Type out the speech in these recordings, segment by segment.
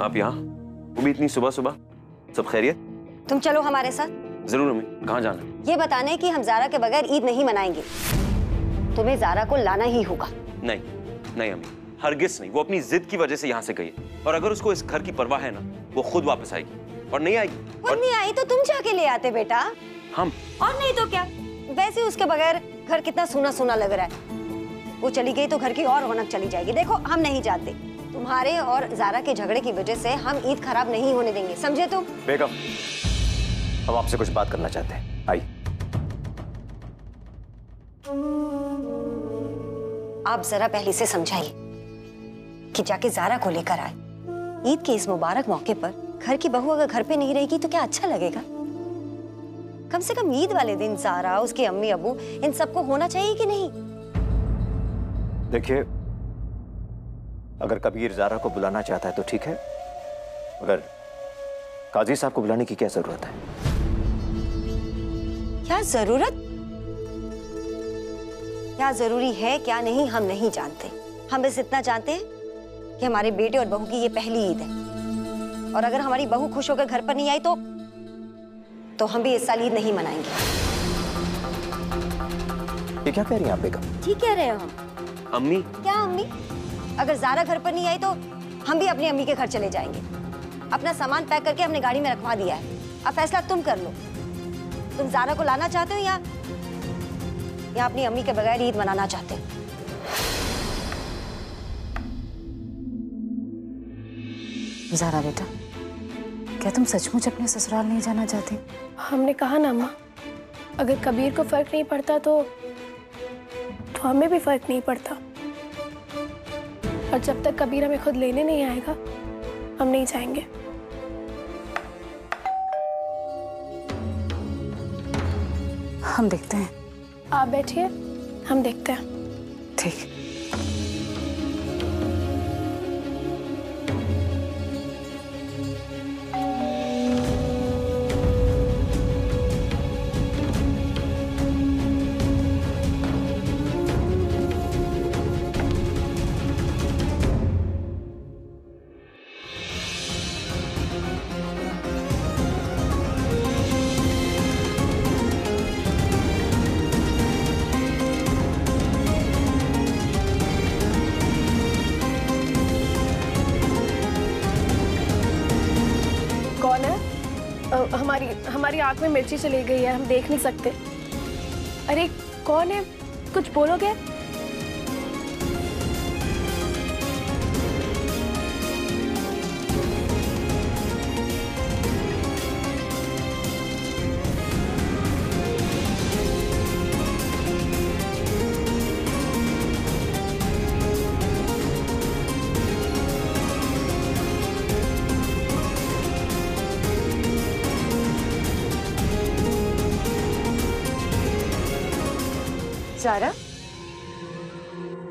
आप यहाँ? वो भी इतनी सुबह सुबह सब खैरियत? तुम चलो हमारे साथ। ज़रूर अम्मी कहाँ जाना ये बताने कि हम जारा के बगैर ईद नहीं मनाएँगे। तुम्हें जारा को लाना ही होगा। नहीं नहीं अम्मी। हरगिज नहीं। वो अपनी जिद की वजह से यहाँ से गई है। और अगर उसको इस घर की परवाह है ना वो खुद वापस आएगी। और नहीं आएगी। और नहीं आई तो तुम जाके ले आते बेटा। हम? और नहीं तो क्या? वैसे उसके बगैर घर कितना सूना सूना लग रहा है। वो चली गई तो घर की और रौनक चली जाएगी। देखो हम नहीं जाते। तुम्हारे और जारा के झगड़े की वजह से हम ईद खराब नहीं होने देंगे। समझे तुम? बेगम हम आपसे कुछ बात करना चाहते हैं। आई आप जरा पहले से समझाइए कि जाके जारा को लेकर आए। ईद के इस मुबारक मौके पर घर की बहू अगर घर पे नहीं रहेगी तो क्या अच्छा लगेगा? कम से कम ईद वाले दिन जारा उसके अम्मी अबू इन सबको होना चाहिए कि नहीं? देखिए अगर कबीर जारा को बुलाना चाहता है तो ठीक है मगर काजी साहब को बुलाने की क्या ज़रूरत है? क्या ज़रूरत? क्या ज़रूरी है क्या नहीं हम नहीं जानते। हम बस इतना जानते हैं कि हमारे बेटे और बहू की ये पहली ईद है। और अगर हमारी बहू खुश होकर घर पर नहीं आई तो तो हम भी इस साल ईद नहीं मनाएँगे। ये क्या कह रही हैं आप बेगम? ठीक कह रहे हो। हम अम्मी? क्या अम्मी? अगर जारा घर पर नहीं आई तो हम भी अपनी अम्मी के घर चले जाएँगे। अपना सामान पैक करके हमने गाड़ी में रखवा दिया है। अब फैसला तुम कर लो। तुम जारा को लाना चाहते हो या या अपनी अम्मी के बगैर ईद मनाना चाहते हो? जारा बेटा क्या तुम सचमुच अपने ससुराल नहीं जाना चाहते? हमने कहा ना अम्मा अगर कबीर को फ़र्क नहीं पड़ता तो तो हमें भी फ़र्क नहीं पड़ता। और जब तक कबीर हमें खुद लेने नहीं आएगा हम नहीं जाएँगे। हम देखते हैं। आप बैठिए हम देखते हैं। ठीक। हमारी हमारी आँख में मिर्ची चली गई है, हम देख नहीं सकते। अरे, कौन है? कुछ बोलोगे? जारा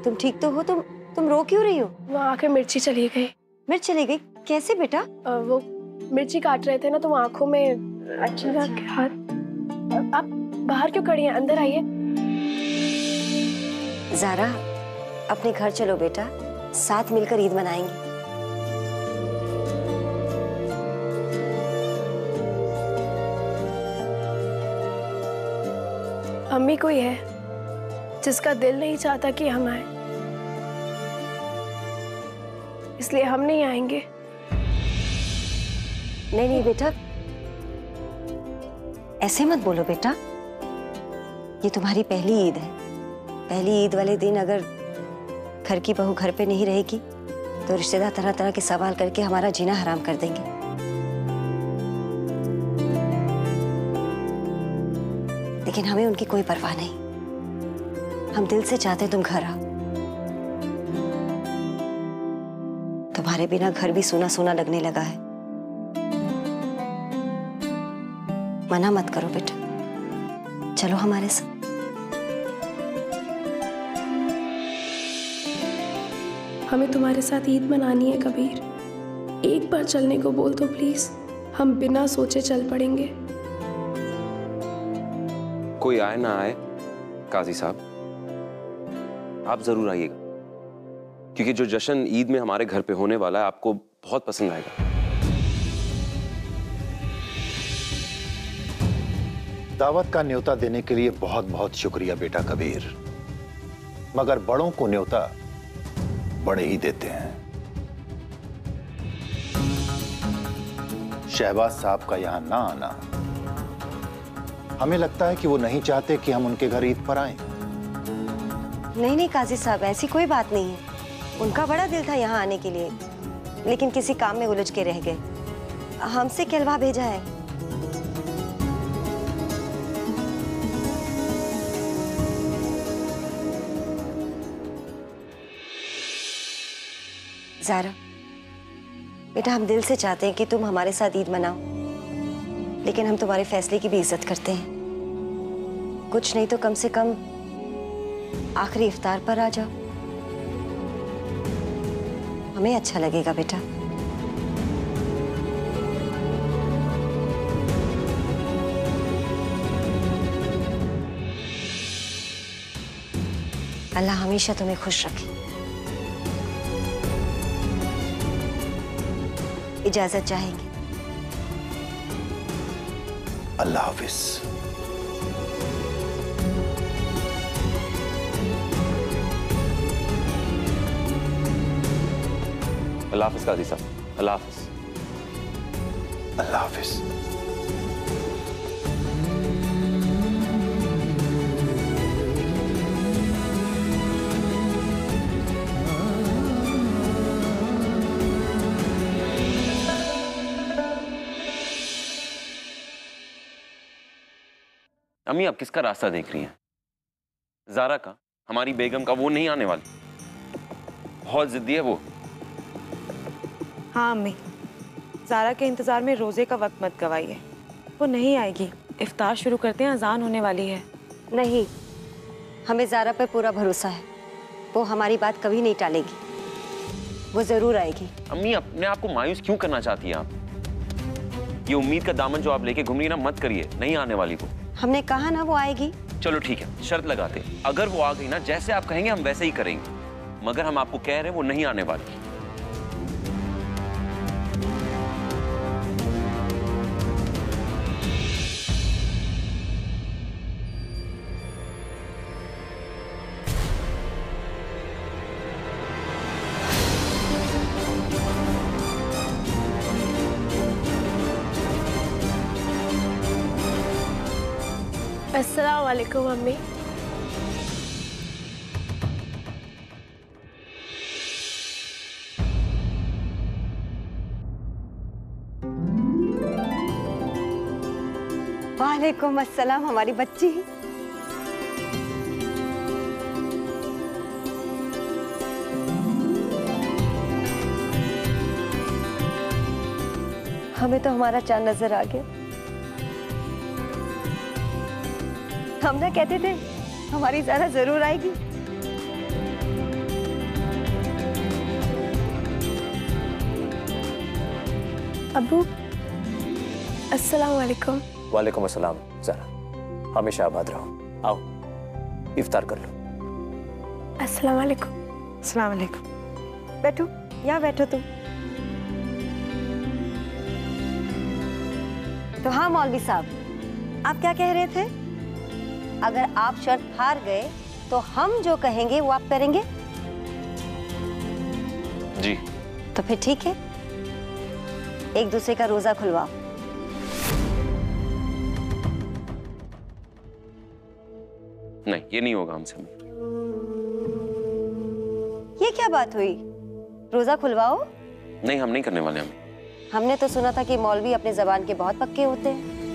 तुम ठीक तो हो? तुम तुम रो क्यों रही हो? वो आँख में मिर्ची चली गई। मिर्च चली गई? कैसे बेटा? अ, वो मिर्ची काट रहे थे ना तो आँखों में लगा के हाथ। आप बाहर क्यों खड़ी हैं? अंदर आइए। जारा अपने घर चलो बेटा। साथ मिलकर ईद मनाएँगे। अम्मी कोई है? जिसका दिल नहीं चाहता कि हम आए। इसलिए हम नहीं आएँगे। नहीं नहीं, बेटा। ऐसे मत बोलो, बेटा। ये तुम्हारी पहली ईद है। पहली ईद वाले दिन अगर घर की बहू घर पे नहीं रहेगी तो रिश्तेदार तरह तरह के सवाल करके हमारा जीना हराम कर देंगे। लेकिन हमें उनकी कोई परवाह नहीं। हम दिल से चाहते तुम घर आओ। तुम्हारे बिना घर भी सोना सोना लगने लगा है। मना मत करो बेटा। चलो हमारे साथ। हमें तुम्हारे साथ ईद मनानी है कबीर। एक बार चलने को बोल दो प्लीज़ हम बिना सोचे चल पड़ेंगे। कोई आए ना आए काजी साहब। आप ज़रूर आइएगा। क्योंकि जो जश्न ईद में हमारे घर पे होने वाला है, आपको बहुत पसंद आएगा। दावत का न्योता देने के लिए बहुत बहुत शुक्रिया बेटा कबीर। मगर बड़ों को न्योता बड़े ही देते हैं। शहबाज साहब का यहाँ ना आना। हमें लगता है कि वो नहीं चाहते कि हम उनके घर ईद पर आए। नहीं नहीं, काजी साहब, ऐसी कोई बात नहीं है। उनका बड़ा दिल था यहाँ आने के लिए, लेकिन किसी काम में उलझ के रह गए। हमसे कहलवा भेजा है। जारा, बेटा, हम दिल से चाहते हैं कि तुम हमारे साथ ईद मनाओ, लेकिन हम तुम्हारे फैसले की भी इज़्ज़त करते हैं। कुछ नहीं तो कम से कम आखिरी इफ्तार पर आ जाओ। हमें अच्छा लगेगा बेटा। अल्लाह हमेशा तुम्हें खुश रखे। इजाज़त चाहेंगे। अल्लाह हाफिज। अल्लाह हाफिज काजी साहब अल्लाह हाफिज अल्लाह हाफिज अम्मी आप किसका रास्ता देख रही हैं? जारा का? हमारी बेगम का वो नहीं आने वाली। बहुत जिद्दी है वो। हाँ अम्मी जारा के इंतज़ार में रोज़े का वक्त मत गवाइए। वो नहीं आएगी। इफ्तार शुरू करते हैं अजान होने वाली है। नहीं हमें जारा पर पूरा भरोसा है। वो हमारी बात कभी नहीं टालेगी। वो ज़रूर आएगी। अम्मी अपने आप को मायूस क्यों करना चाहती हैं आप? ये उम्मीद का दामन जो आप लेके घूम रही ना मत करिए। नहीं आने वाली वो। हमने कहा ना वो आएगी। चलो ठीक है शर्त लगाते अगर वो आ गई ना जैसे आप कहेंगे हम वैसे ही करेंगे। मगर हम आपको कह रहे हैं वो नहीं आने वाली। वालेकुम मम्मी वालेकुम अस्सलाम हमारी बच्ची। हमें तो हमारा चाँद नज़र आ गया। हम ना कहते थे हमारी जारा ज़रूर आएगी। अबू अस्सलाम वालेकुम वालेकुम अस्सलाम जरा हमेशा आबाद रहो। आओ इफ्तार कर लो। अस्सलाम वालेकुम अस्सलाम वालेकुम बैठो यहाँ बैठो तुम। तो हाँ मौलवी साहब आप क्या कह रहे थे? अगर आप शर्त हार गए तो हम जो कहेंगे वो आप करेंगे? जी। तो फिर ठीक है। एक दूसरे का रोजा खुलवाओ। नहीं ये नहीं होगा हमसे। ये क्या बात हुई? रोजा खुलवाओ? नहीं हम नहीं करने वाले हम। हमने तो सुना था कि मौलवी अपने जबान के बहुत पक्के होते हैं।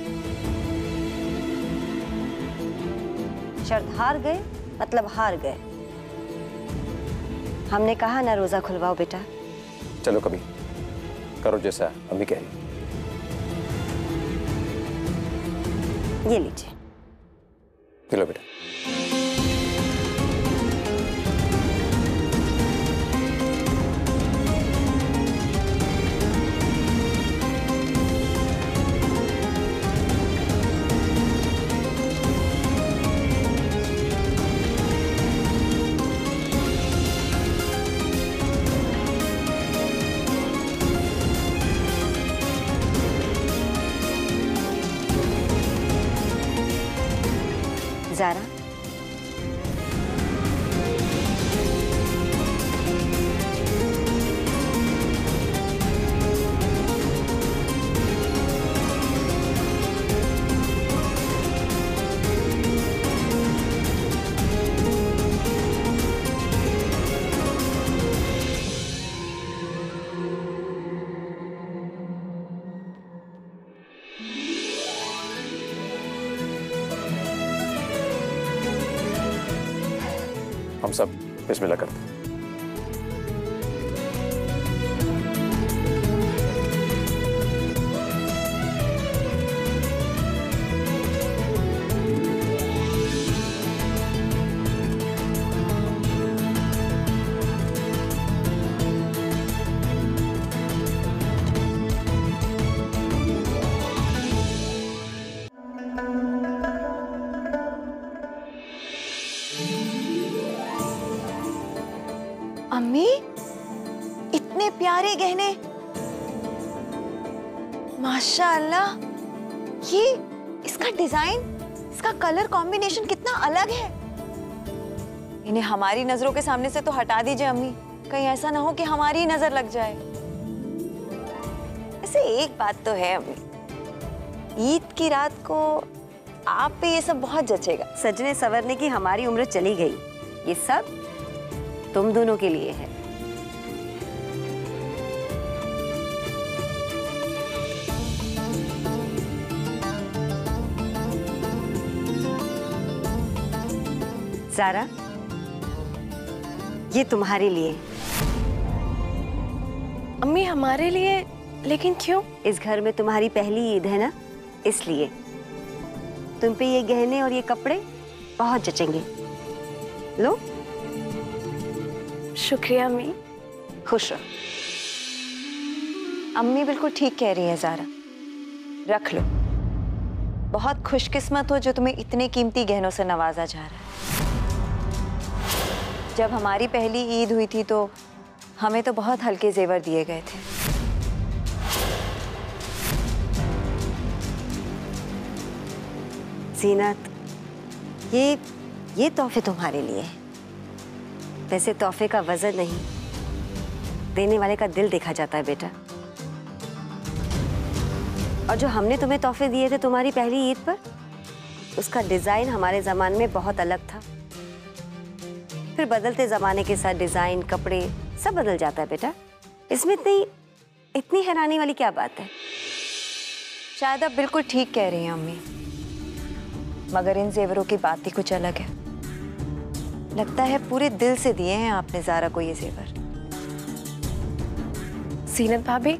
शर्त हार गए मतलब हार गए। हमने कहा ना रोजा खुलवाओ बेटा। चलो कभी। करो जैसा अम्मी कह रही ये लीजिए। चलो बेटा। बिस्मिल्लाह करते प्यारे गहने। माशाल्लाह, ये इसका डिज़ाइन, इसका कलर कॉम्बिनेशन कितना अलग है। इन्हें हमारी नज़रों के सामने से तो हटा दीजिए अम्मी, कहीं ऐसा ना हो कि हमारी नज़र लग जाए। ऐसे एक बात तो है अम्मी, ईद की रात को आप पे ये सब बहुत जचेगा। सजने सवरने की हमारी उम्र चली गई, ये सब तुम दोनों के लिए है। सारा? ये तुम्हारे लिए। अम्मी हमारे लिए? लेकिन क्यों? इस घर में तुम्हारी पहली ईद है ना? इसलिए। तुम पे ये गहने और ये कपड़े बहुत जचेंगे। लो। शुक्रिया अम्मी। खुश रहो। अम्मी बिल्कुल ठीक कह रही है जारा। रख लो। बहुत खुशकिस्मत हो जो तुम्हें इतने कीमती गहनों से नवाजा जा रहा है। जब हमारी पहली ईद हुई थी तो हमें तो बहुत हल्के जेवर दिए गए थे। जीनत, ये ये तोहफे तुम्हारे लिए वैसे तोहफे का वज़न नहीं, देने वाले का दिल देखा जाता है बेटा। और जो हमने तुम्हें तोहफे दिए थे तुम्हारी पहली ईद पर, उसका डिज़ाइन हमारे जमाने में बहुत अलग था। फिर बदलते जमाने के साथ डिज़ाइन कपड़े सब बदल जाता है बेटा। इसमें इतनी इतनी हैरानी वाली क्या बात है? शायद आप बिल्कुल ठीक कह रही हैं अम्मी। मगर इन जेवरों की बात ही कुछ अलग है। लगता है पूरे दिल से दिए हैं आपने जारा को ये जेवर। सीनत भाभी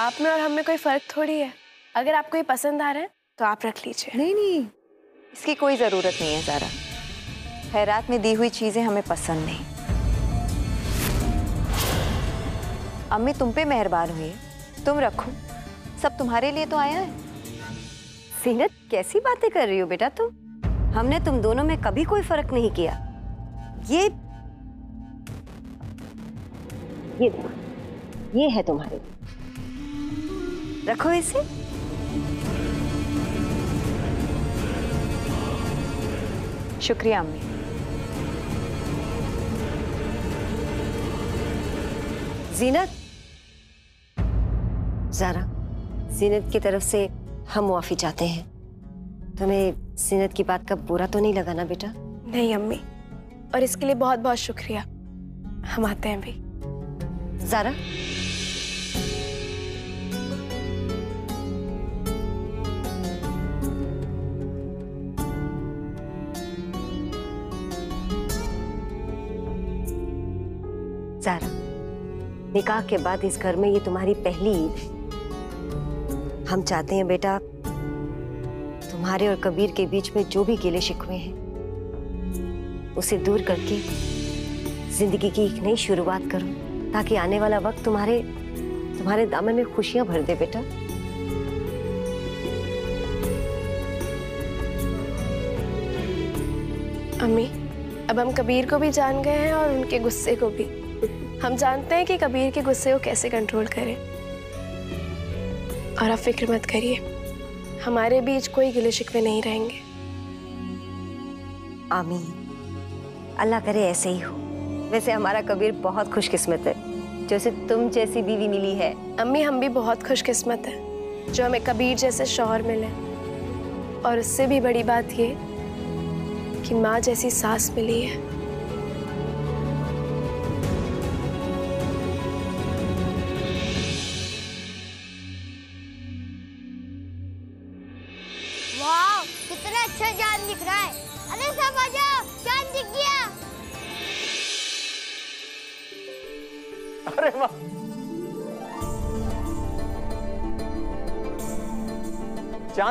आप में और हम में कोई फ़र्क थोड़ी है? अगर आपको ये पसंद आ रहा है तो आप रख लीजिए। नहीं नहीं। इसकी कोई ज़रूरत नहीं है जारा। खैरात में दी हुई चीज़ें हमें पसंद नहीं। अम्मी, तुम पे मेहरबान हुई। तुम रखो। सब तुम्हारे लिए तो आया है। सीनत, कैसी बातें कर रही हो बेटा तुम हमने तुम दोनों में कभी कोई फ़र्क नहीं किया। ये ये ये है तुम्हारे रखो इसे। शुक्रिया अम्मी। जीनत? जारा जीनत की तरफ़ से हम मुआफी चाहते हैं। तुम्हें जीनत की बात का बुरा तो नहीं लगा ना बेटा? नहीं अम्मी। और इसके लिए बहुत बहुत शुक्रिया। हम आते हैं भी जारा? जारा निकाह के बाद इस घर में ये तुम्हारी पहली ईद। है हम चाहते हैं बेटा, तुम्हारे और कबीर के बीच में जो भी गिले शिकवे हैं, उसे दूर करके ज़िंदगी की एक नई शुरुआत करो, ताकि आने वाला वक्त तुम्हारे तुम्हारे दामन में खुशियाँ भर दे बेटा। अम्मी, अब हम कबीर को भी जान गए हैं और उनके गुस्से को भी। हम जानते हैं कि कबीर के गुस्से को कैसे कंट्रोल करें। और आप फ़िक्र मत करिए हमारे बीच कोई गिले शिकवे नहीं रहेंगे। आमीन। अल्लाह करे ऐसे ही हो। वैसे हमारा कबीर बहुत खुशकिस्मत है। जो उसे तुम जैसी बीवी मिली है। अम्मी हम भी बहुत खुशकिस्मत है। जो हमें कबीर जैसे शोहर मिले। और उससे भी बड़ी बात ये कि माँ जैसी सास मिली है।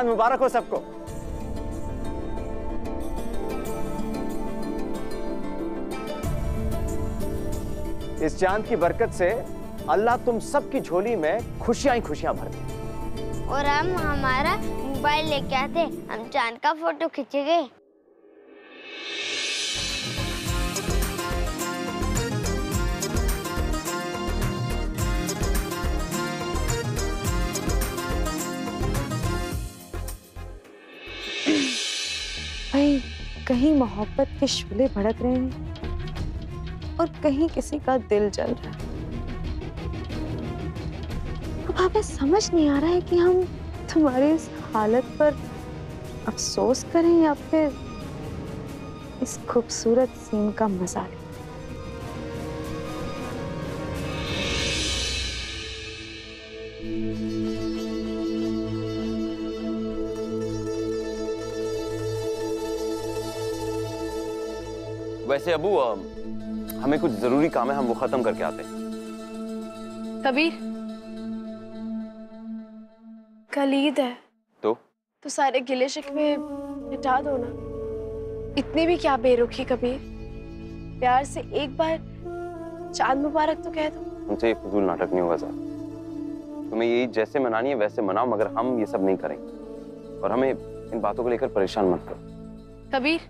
चाँद मुबारक हो सबको। इस चाँद की बरकत से अल्लाह तुम सबकी झोली में खुशियाँ ही खुशियाँ भर दे और हम हमारा मोबाइल लेके आते, हम चाँद का फ़ोटो खींचेंगे कहीं मोहब्बत के शोले भड़क रहे हैं और कहीं किसी का दिल जल रहा है। अब हमें समझ नहीं आ रहा है कि हम तुम्हारी इस हालत पर अफसोस करें या फिर इस खूबसूरत सीन का मज़ा लें वैसे अबू हमें कुछ ज़रूरी काम है हम वो खत्म करके आते हैं। कबीर कल ईद है। तो? तो सारे गिले शिकवे मिटा दो ना। इतनी भी क्या बेरुखी कबीर? प्यार से एक बार चाँद मुबारक तो कह दो। तुमसे ये फजूल नाटक नहीं होगा सर तुम्हें ये ईद जैसे मनानी है वैसे मनाओ मगर हम ये सब नहीं करेंगे। और हमें इन बातों को लेकर परेशान मत करो। कबीर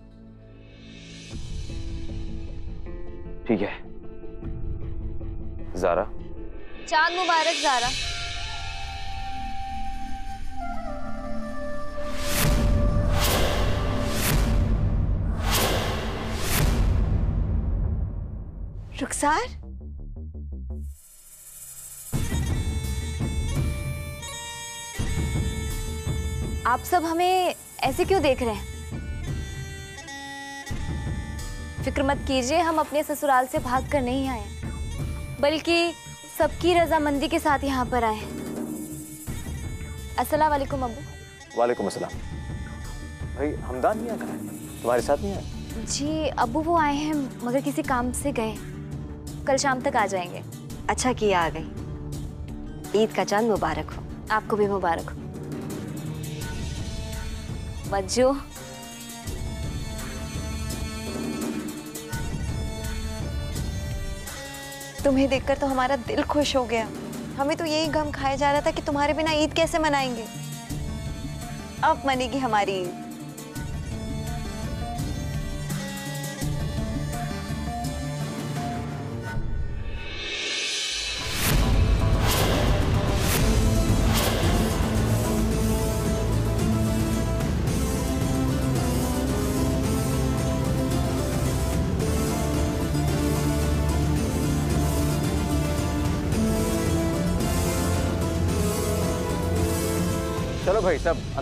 ठीक है। जारा। चाँद मुबारक, जारा। रुखसार? आप सब हमें ऐसे क्यों देख रहे हैं? फ़िक्र मत कीजिए हम अपने ससुराल से भाग कर नहीं आए। बल्कि सबकी रजामंदी के साथ यहाँ पर आए हैं। अस्सलाम वालेकुम अबू। वालेकुम अस्सलाम। भाई हमदान नहीं आया? तुम्हारे साथ नहीं आया? जी अबू वो आए हैं मगर किसी काम से गए। कल शाम तक आ जाएँगे। अच्छा किया आ गई। ईद का चाँद मुबारक हो। आपको भी मुबारक हो। मज्जो तुम्हें देखकर तो हमारा दिल खुश हो गया। हमें तो यही गम खाया जा रहा था कि तुम्हारे बिना ईद कैसे मनाएँगे। अब मनेगी हमारी ईद।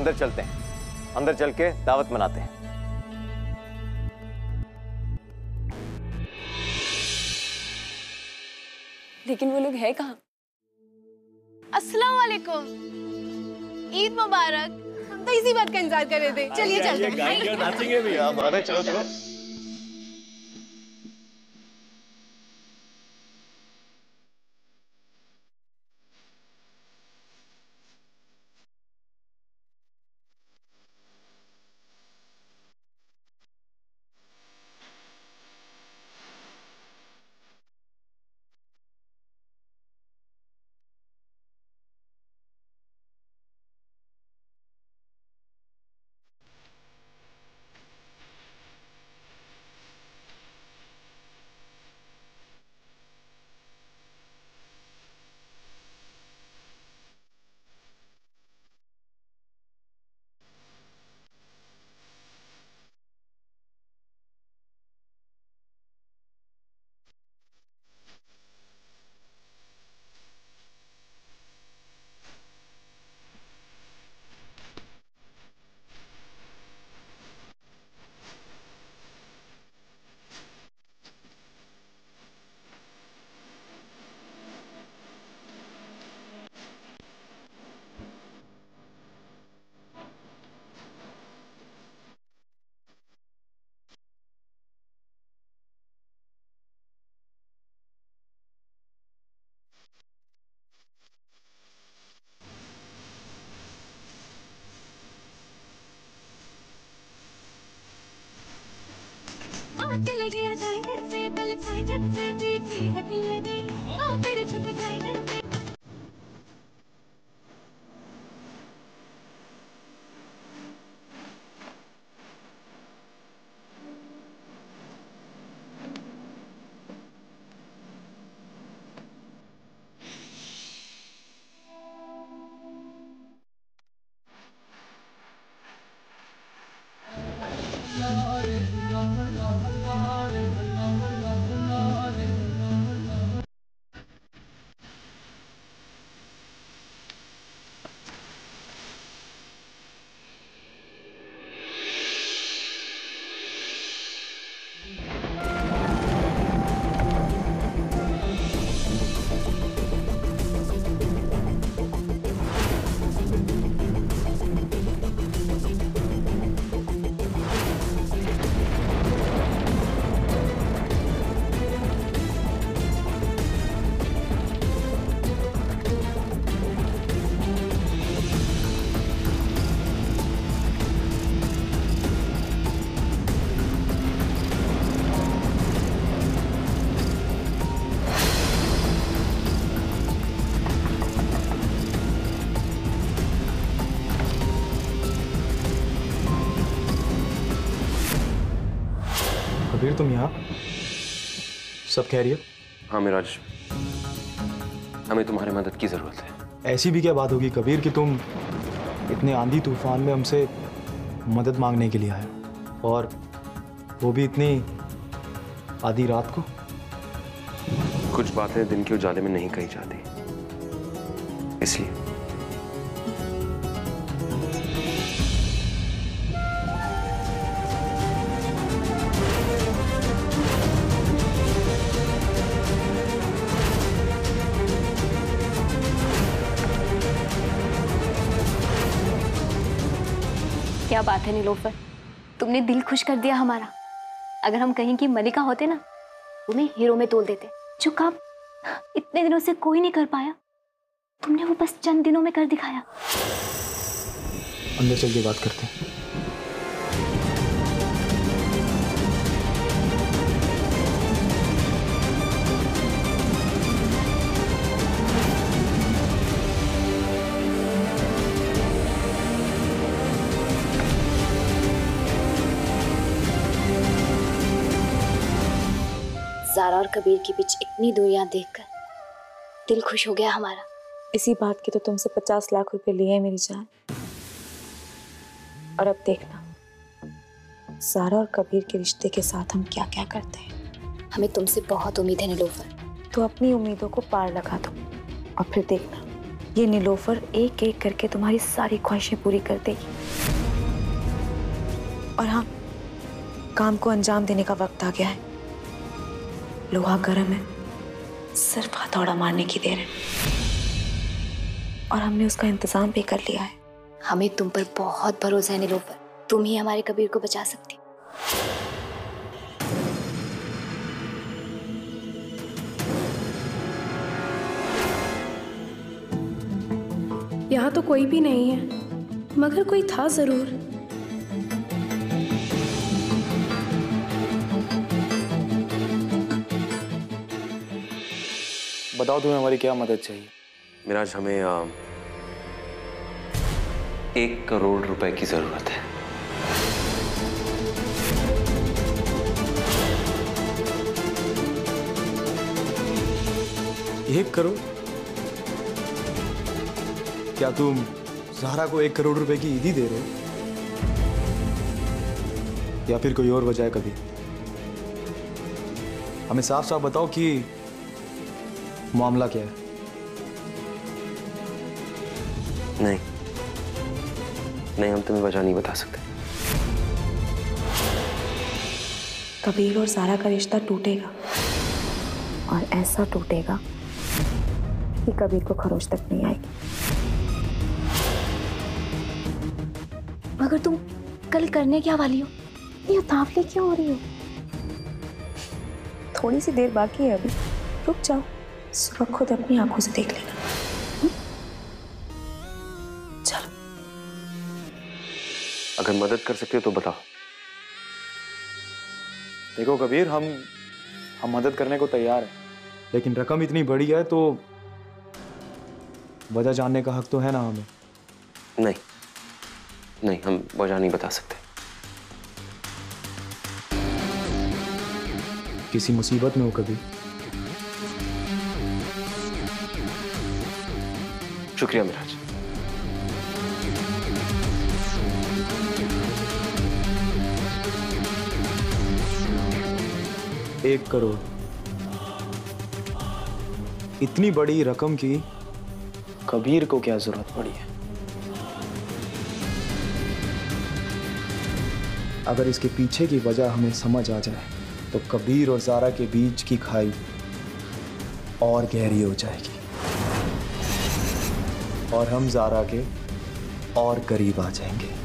अंदर चलते हैं। अंदर चल के दावत मनाते हैं। लेकिन वो लोग है कहा? अस्सलाम वालेकुम ईद मुबारक। हम तो इसी बात का इंतज़ार कर रहे थे। चलिए चलते हैं। कबीर तुम यहाँ? सब कह रही है हाँ मिराज। हमें तुम्हारी मदद की ज़रूरत है। ऐसी भी क्या बात होगी कबीर कि तुम इतने आंधी तूफ़ान में हमसे मदद मांगने के लिए आए और वो भी इतनी आधी रात को? कुछ बातें दिन के उजाले में नहीं कही जाती। इसलिए है नीलोफर। तुमने दिल खुश कर दिया हमारा। अगर हम कहीं की मलिका होते ना, तुम्हें हीरो में तोल देते। जो काम इतने दिनों से कोई नहीं कर पाया। तुमने वो बस चंद दिनों में कर दिखाया। अंदर चल के बात करते हैं। कबीर के बीच इतनी दूरियाँ देखकर दिल खुश हो गया हमारा। इसी बात के तो तुमसे पचास लाख रुपए लिए हैं मेरी जान। और अब देखना सारा और कबीर के रिश्ते के साथ हम क्या क्या करते हैं। हमें तुमसे बहुत उम्मीद है नीलोफर। तो अपनी उम्मीदों को पार लगा दो और फिर देखना ये नीलोफर एक एक करके तुम्हारी सारी ख्वाहिशें पूरी कर देगी। और हाँ काम को अंजाम देने का वक्त आ गया है। लोहा गर्म है। सिर्फ़ हथौड़ा मारने की देर है। और हमने उसका इंतज़ाम भी कर लिया है। हमें तुम पर बहुत भरोसा है नीलोफर तुम ही हमारे कबीर को बचा सकती। यहाँ तो कोई भी नहीं है। मगर कोई था ज़रूर। बताओ तुम्हें हमारी क्या मदद चाहिए? मिराज हमें आ, एक करोड़ रुपए की ज़रूरत है। एक करोड़? क्या तुम जहरा को एक करोड़ रुपए की ईदी दे रहे हो? या फिर कोई और वजह कभी? हमें साफ़ साफ़ बताओ कि मामला क्या है? नहीं। नहीं हम तुम्हें वजह नहीं बता सकते। कबीर और सारा का रिश्ता टूटेगा। और ऐसा टूटेगा कि कबीर को खरोच तक नहीं आएगी। मगर तुम कल करने क्या वाली हो? ये उतावली क्यों हो रही हो? थोड़ी सी देर बाकी है अभी। रुक जाओ। सुबह खुद अपनी आँखों से देख लेना। हम्म? चलो। अगर मदद कर सकते हो तो बताओ देखो कबीर हम हम मदद करने को तैयार हैं। लेकिन रकम इतनी बड़ी है तो वजह जानने का हक तो है ना हमें? नहीं। नहीं हम वजह नहीं बता सकते। किसी मुसीबत में हो कभी शुक्रिया मिराज। एक करोड़। इतनी बड़ी रकम की कबीर को क्या ज़रूरत पड़ी है? अगर इसके पीछे की वजह हमें समझ आ जाए तो कबीर और जारा के बीच की खाई और गहरी हो जाएगी। और हम जारा के और करीब आ जाएँगे।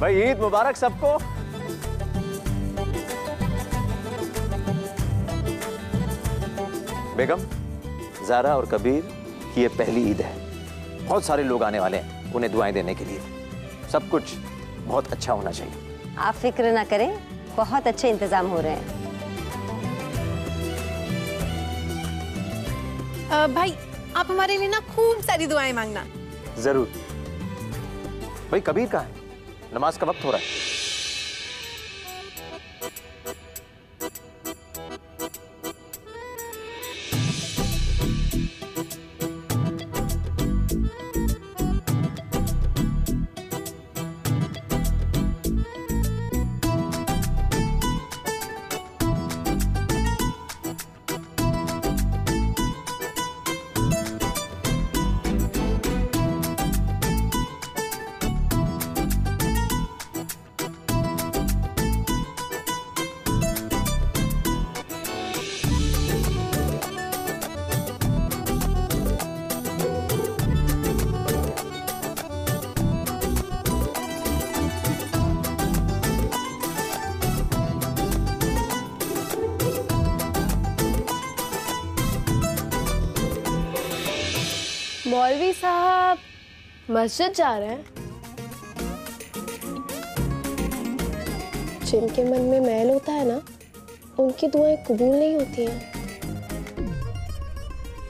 भाई ईद मुबारक सबको। बेगम जारा और कबीर की ये पहली ईद है। बहुत सारे लोग आने वाले हैं उन्हें दुआएँ देने के लिए। सब कुछ बहुत अच्छा होना चाहिए। आप फ़िक्र ना करें बहुत अच्छे इंतज़ाम हो रहे हैं। अ, भाई आप हमारे लिए ना खूब सारी दुआएँ मांगना। ज़रूर। भाई कबीर कहाँ है? नमाज़ का वक्त हो रहा है। मस्जिद जा रहे हैं। जिनके मन में मैल होता है ना उनकी दुआएँ कबूल नहीं होती हैं।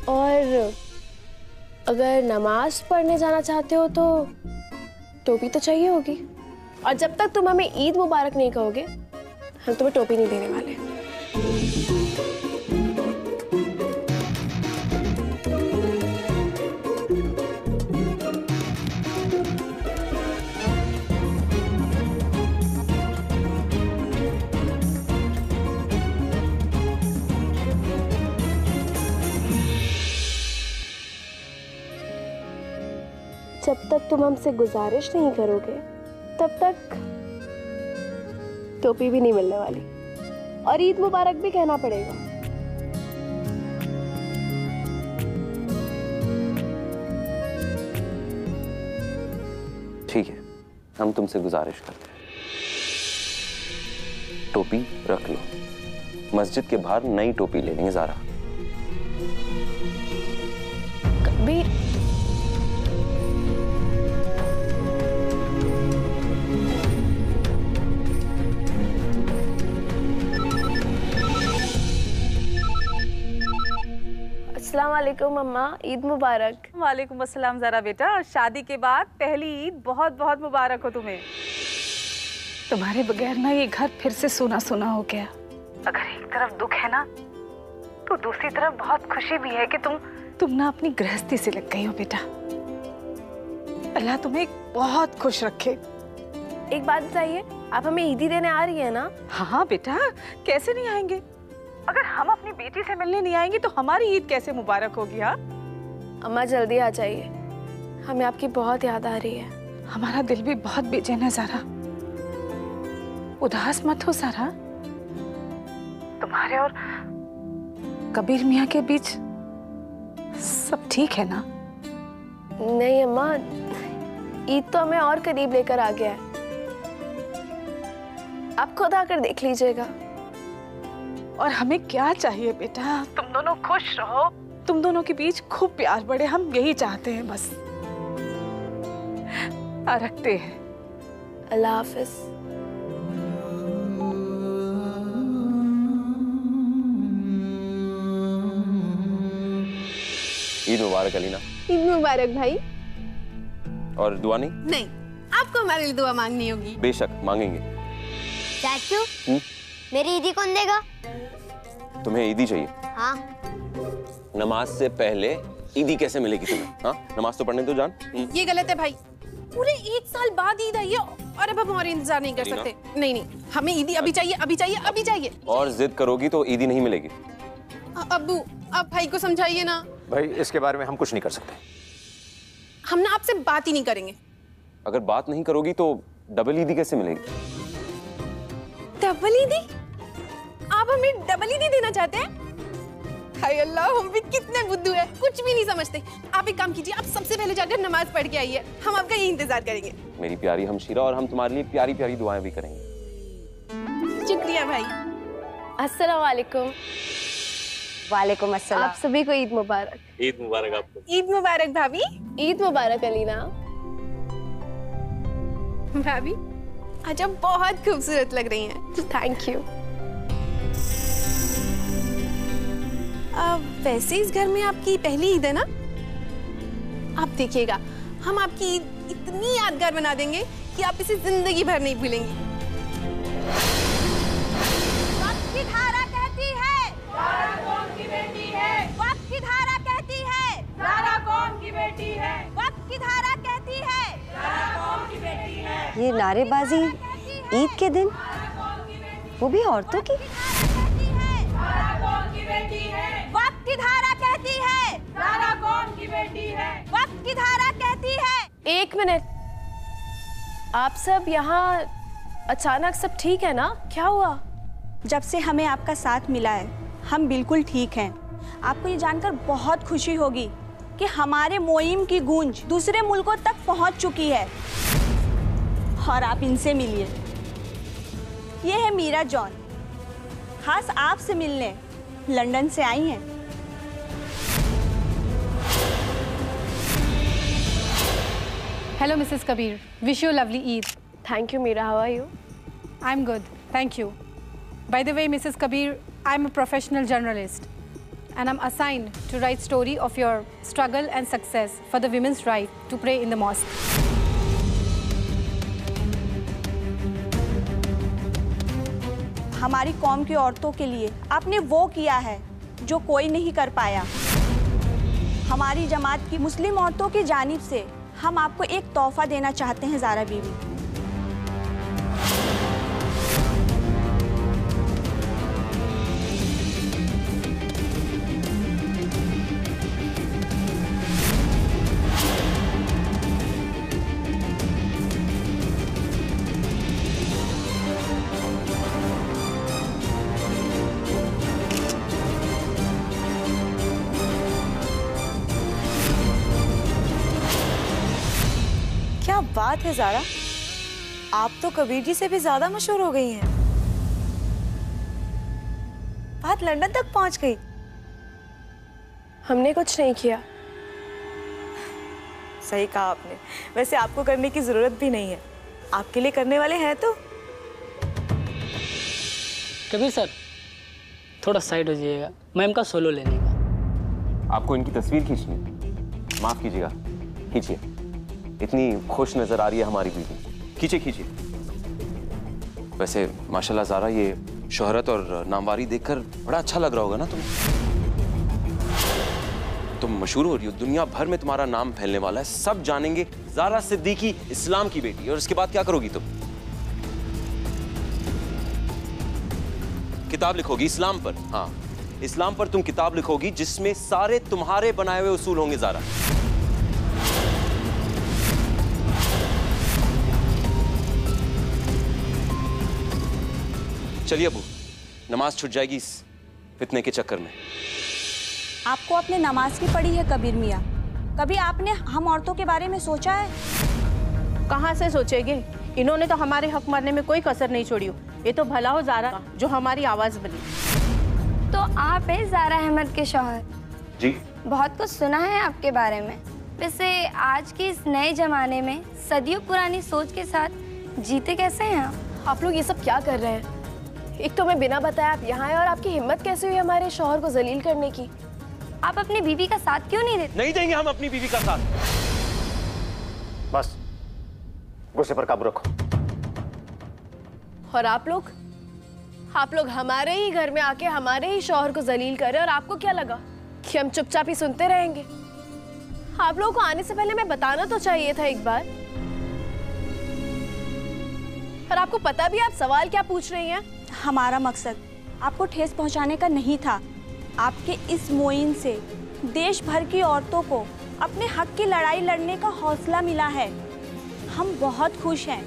और अगर नमाज़ पढ़ने जाना चाहते हो तो टोपी तो चाहिए होगी। और जब तक तुम हमें ईद मुबारक नहीं कहोगे हम तुम्हें टोपी नहीं देने वाले। तुम हमसे गुजारिश नहीं करोगे तब तक टोपी भी नहीं मिलने वाली। और ईद मुबारक भी कहना पड़ेगा। ठीक है हम तुमसे गुजारिश करते हैं। टोपी रख लो। मस्जिद के बाहर नई टोपी ले लेंगे जारा। कबीर अस्सलाम वालेकुम मम्मा ईद मुबारक वालेकुम अस्सलाम जरा बेटा। शादी के बाद पहली ईद बहुत बहुत मुबारक हो तुम्हें। तुम्हारे बगैर ना ये घर फिर से सोना सोना हो गया। अगर एक तरफ़ दुख है ना तो दूसरी तरफ़ बहुत खुशी भी है कि तुम तुम ना अपनी गृहस्थी से लग गई हो बेटा। अल्लाह तुम्हें बहुत खुश रखे। एक बात बताइए आप हमें ईदी देने आ रही है ना? हाँ बेटा। कैसे नहीं आएँगे? अगर हम अपनी बेटी से मिलने नहीं आएँगे तो हमारी ईद कैसे मुबारक होगी हाँ? अम्मा जल्दी आ जाइए। हमें आपकी बहुत याद आ रही है। हमारा दिल भी बहुत बेचैन है सारा। उदास मत हो सारा। तुम्हारे और कबीर मियाँ के बीच सब ठीक है ना? नहीं अम्मा ईद तो हमें और करीब लेकर आ गया है। आप खुद आकर देख लीजिएगा। और हमें क्या चाहिए बेटा? तुम दोनों खुश रहो। तुम दोनों के बीच खूब प्यार बढ़े हम यही चाहते हैं बस। आ, रखते हैं। अल्लाह हाफिज। ईद मुबारक अलीना ईद मुबारक भाई। और दुआ नहीं? नहीं आपको हमारे लिए दुआ मांगनी होगी। बेशक मांगेंगे। चाचू हम्म? मेरी ईदी कौन देगा? तुम्हें ईदी चाहिए। हाँ। नमाज़ से पहले ईदी कैसे मिलेगी तुम्हें? हाँ? नमाज़ तो पढ़ने दो जान। हम्म। ये गलत है भाई। पूरे एक साल बाद ईद आई है और अब हम और इंतज़ार नहीं कर सकते। नहीं नहीं। हमें ईदी अभी चाहिए अभी चाहिए अभी चाहिए। और जिद करोगी तो ईदी नहीं मिलेगी। अ- अब्बू आप भाई को समझाइए ना। भाई इसके बारे में हम कुछ नहीं कर सकते। हम ना आपसे बात ही नहीं करेंगे। अगर बात नहीं करोगी तो डबल ईदी कैसे मिलेगी? डबल ईदी? आप हमें डबल ईदी देना चाहते हैं। हाय अल्लाह हम भी कितने बुद्धू है। कुछ भी नहीं समझते। आप एक काम कीजिए आप सबसे पहले जाकर नमाज़ पढ़ के आइए। हम आपका यही इंतज़ार करेंगे। मेरी प्यारी हमशीरा और हम तुम्हारे लिए प्यारी प्यारी दुआएँ भी करेंगे। शुक्रिया भाई। अस्सलाम वालेकुम वालेकुम अस्सलाम। आप सभी को ईद मुबारक। ईद मुबारक आपको। ईद मुबारक भाभी। ईद मुबारक अलीना। भाभी आज आप बहुत खूबसूरत लग रही हैं। थैंक यू अब वैसे इस घर में आपकी पहली ईद है ना? आप देखिएगा हम आपकी ईद इतनी यादगार बना देंगे कि आप इसे ज़िंदगी भर नहीं भूलेंगी। वक्त की धारा कहती है। सारा कौन की बेटी है? वक्त की धारा कहती है। सारा कौन की बेटी है? वक्त की धारा कहती है। सारा कौन की बेटी है? ये नारेबाजी ईद के दिन? वो भी औरतों की? सारा कौन की बेटी है वक्त की धारा कहती है। सारा कौन की बेटी है? वक्त की धारा कहती है। एक मिनट। आप सब यहाँ अचानक सब ठीक है ना? क्या हुआ? जब से हमें आपका साथ मिला है हम बिल्कुल ठीक हैं। आपको ये जानकर बहुत खुशी होगी कि हमारे मोइम की गूंज दूसरे मुल्कों तक पहुँच चुकी है। और आप इनसे मिलिए। ये है मीरा जॉन। खास आपसे मिलने लंदन से आई हैं। Hello Mrs Kabir wish you lovely Eid thank you Meera how are you I am good thank you by the way Mrs Kabir I am a professional journalist and I am assign to write story of your struggle and success for the women's right to pray in the mosque हमारी कौम की औरतों के लिए आपने वो किया है जो कोई नहीं कर पाया। हमारी जमात की मुस्लिम औरतों की जानिब से हम आपको एक तोहफा देना चाहते हैं, ज़ारा बीवी। है जारा। आप तो कबीर जी से भी ज़्यादा मशहूर हो गई हैं। बात लंदन तक पहुँच गई। हमने कुछ नहीं किया। सही कहा आपने। वैसे आपको करने की ज़रूरत भी नहीं है। आपके लिए करने वाले हैं तो। कबीर सर थोड़ा साइड हो जाइएगा। मैं इनका सोलो लेने का। आपको इनकी तस्वीर खींचनी माफ़ कीजिएगा। खींचिए। इतनी खुश नज़र आ रही है हमारी बीवी। खींचे खींचिए वैसे, माशाल्लाह, ज़ारा, ये शोहरत और नामवारी देखकर बड़ा अच्छा लग रहा होगा ना तुम्हें तुम मशहूर हो रही हो, दुनिया भर में तुम्हारा नाम फैलने वाला है, सब जानेंगे। ज़ारा सिद्दीकी, इस्लाम की बेटी, और इसके बाद क्या करोगी तुम? किताब लिखोगी, इस्लाम पर? हाँ। इस्लाम पर तुम किताब लिखोगी, जिसमें सारे तुम्हारे बनाए हुए उसूल होंगे, ज़ारा। चलिए अबू नमाज़ छूट जाएगी इस फितने के चक्कर में। आपको अपने नमाज़ की पढ़ी है कबीर मियाँ? कभी आपने हम औरतों के बारे में सोचा है? कहाँ से सोचेंगे? इन्होंने तो हमारे हक मारने में कोई कसर नहीं छोड़ी हो। ये तो भला हो जारा जो हमारी आवाज़ बनी। तो आप है जारा अहमद के शोहर? जी। बहुत कुछ सुना है आपके बारे में। वैसे आज के इस नए जमाने में सदियों पुरानी सोच के साथ जीते कैसे हैं आप? आप लोग ये सब क्या कर रहे हैं? एक तो मैं बिना बताए आप यहाँ आए और आपकी हिम्मत कैसे हुई हमारे शोहर को जलील करने की? आप अपनी बीवी का साथ क्यों नहीं देते? नहीं देंगे हम अपनी बीवी का साथ। बस। गुस्से पर काबू रखो। और आप लोग? आप लोग हमारे ही घर में आके हमारे ही शोहर को जलील कर रहे और आपको क्या लगा कि हम चुपचाप ही सुनते रहेंगे? आप लोगों को आने से पहले मैं बताना तो चाहिए था एक बार। और आपको पता भी आप सवाल क्या पूछ रही हैं? हमारा मकसद आपको ठेस पहुँचाने का नहीं था। आपके इस मोइन से देश भर की औरतों को अपने हक की लड़ाई लड़ने का हौसला मिला है। हम बहुत खुश हैं।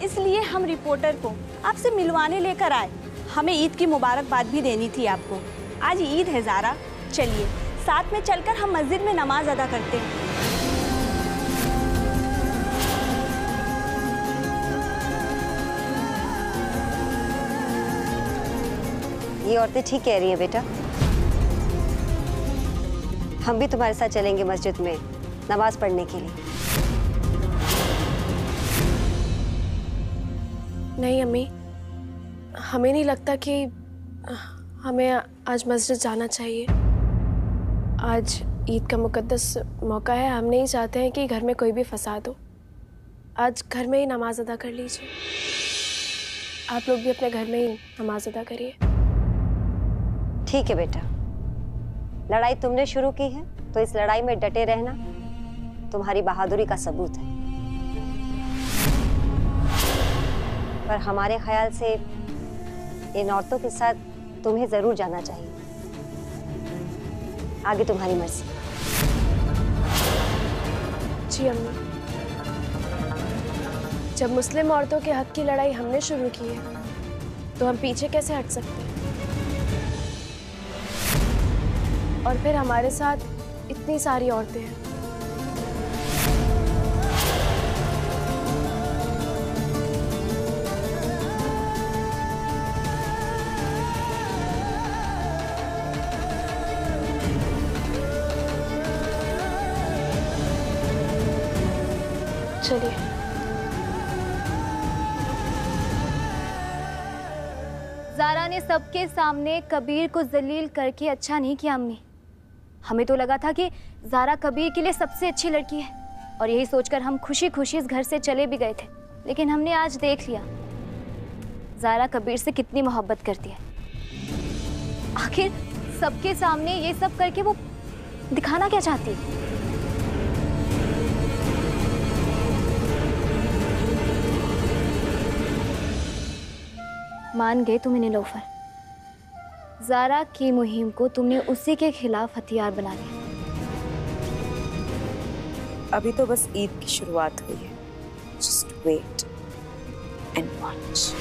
इसलिए हम रिपोर्टर को आपसे मिलवाने लेकर आए। हमें ईद की मुबारकबाद भी देनी थी आपको। आज ईद है, ज़ारा। चलिए, साथ में चलकर हम मस्जिद में नमाज़ अदा करते हैं। ये औरतें ठीक कह रही हैं बेटा। हम भी तुम्हारे साथ चलेंगे मस्जिद में, नमाज़ पढ़ने के लिए। नहीं, अम्मी, हमें नहीं लगता कि हमें आज मस्जिद जाना चाहिए। आज ईद का मुकद्दस मौका है, हम नहीं चाहते हैं कि घर में कोई भी फसाद हो। आज घर में ही नमाज़ अदा कर लीजिए। आप लोग भी अपने घर में ही नमाज़ अदा करिए। ठीक है बेटा। लड़ाई तुमने शुरू की है तो इस लड़ाई में डटे रहना तुम्हारी बहादुरी का सबूत है। पर हमारे ख्याल से इन औरतों के साथ तुम्हें ज़रूर जाना चाहिए। आगे तुम्हारी मर्ज़ी। जी अम्मा। जब मुस्लिम औरतों के हक की लड़ाई हमने शुरू की है तो हम पीछे कैसे हट सकते हैं? और फिर हमारे साथ इतनी सारी औरतें हैं। चलिए। जारा ने सबके सामने कबीर को जलील करके अच्छा नहीं किया, अम्मी। हमें तो लगा था कि जारा कबीर के लिए सबसे अच्छी लड़की है। और यही सोचकर हम खुशी खुशी इस घर से चले भी गए थे। लेकिन हमने आज देख लिया, जारा कबीर से कितनी मोहब्बत करती है। आखिर सबके सामने ये सब करके वो दिखाना क्या चाहती है? मान गए तुम इन्हें लोफर। जारा की मुहिम को तुमने उसी के खिलाफ हथियार बना लिया अभी तो बस ईद की शुरुआत हुई है। जस्ट वेट एंड वॉच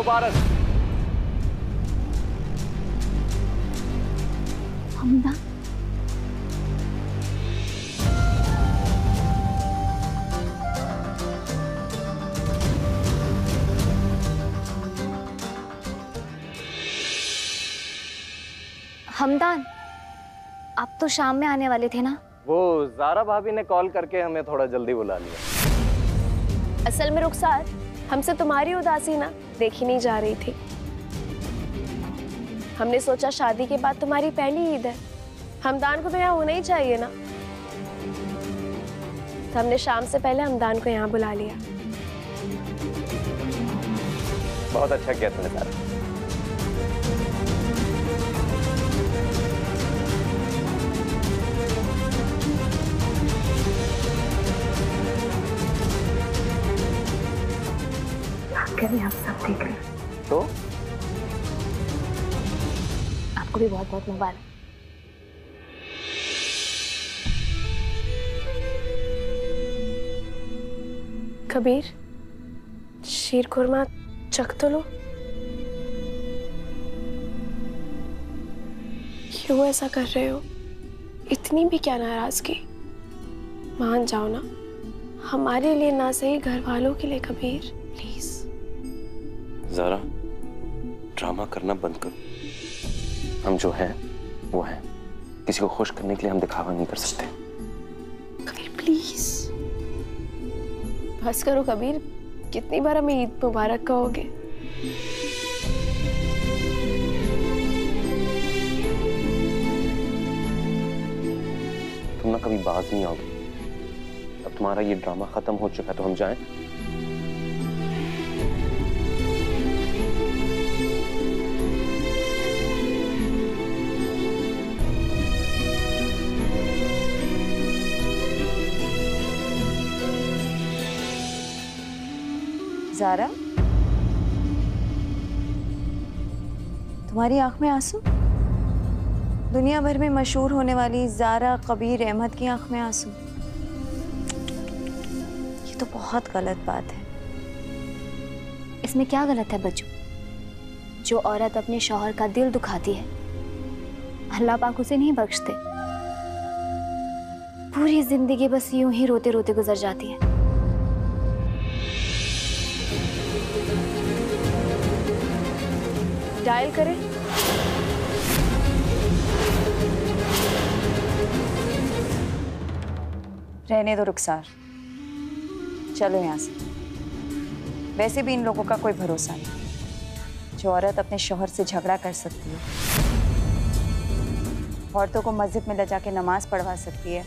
मुबारक हमदा हमदान आप तो शाम में आने वाले थे ना? वो जारा भाभी ने कॉल करके हमें थोड़ा जल्दी बुला लिया। असल में रुखसार हमसे तुम्हारी उदासी ना? देखी नहीं जा रही थी। हमने सोचा शादी के बाद तुम्हारी पहली ईद है। हमदान को तो यहाँ होना ही चाहिए ना। तो हमने शाम से पहले हमदान को यहाँ बुला लिया। बहुत अच्छा किया तुमने साथ करें आप भी बहुत बहुत मुबारक। कबीर शीर खुरमा चख तो लो। क्यों ऐसा कर रहे हो? इतनी भी क्या नाराज़गी। मान जाओ ना। हमारे लिए ना सही घर वालों के लिए कबीर प्लीज़ जरा ड्रामा करना बंद करो। हम जो हैं वो हैं। किसी को खुश करने के लिए हम दिखावा नहीं कर सकते। कबीर प्लीज़ बस करो कबीर कितनी बार हमें ईद मुबारक कहोगे? तुम ना कभी बाज नहीं आओगे। अब तुम्हारा ये ड्रामा खत्म हो चुका है तो हम जाएँ। जारा तुम्हारी आँख में आँसू? दुनिया भर में मशहूर होने वाली जारा कबीर अहमद की आँख में आँसू। ये तो बहुत गलत बात है। इसमें क्या गलत है बच्चों? जो औरत अपने शौहर का दिल दुखाती है, अल्लाह पाक उसे नहीं बख्शते। पूरी ज़िंदगी बस यूँ ही रोते रोते गुजर जाती है। डायल करें। रहने दो रुखसार। चलो यहाँ से। वैसे भी इन लोगों का कोई भरोसा नहीं। जो औरत अपने शोहर से झगड़ा कर सकती है, औरतों को मस्जिद में ले जाके नमाज़ पढ़वा सकती है,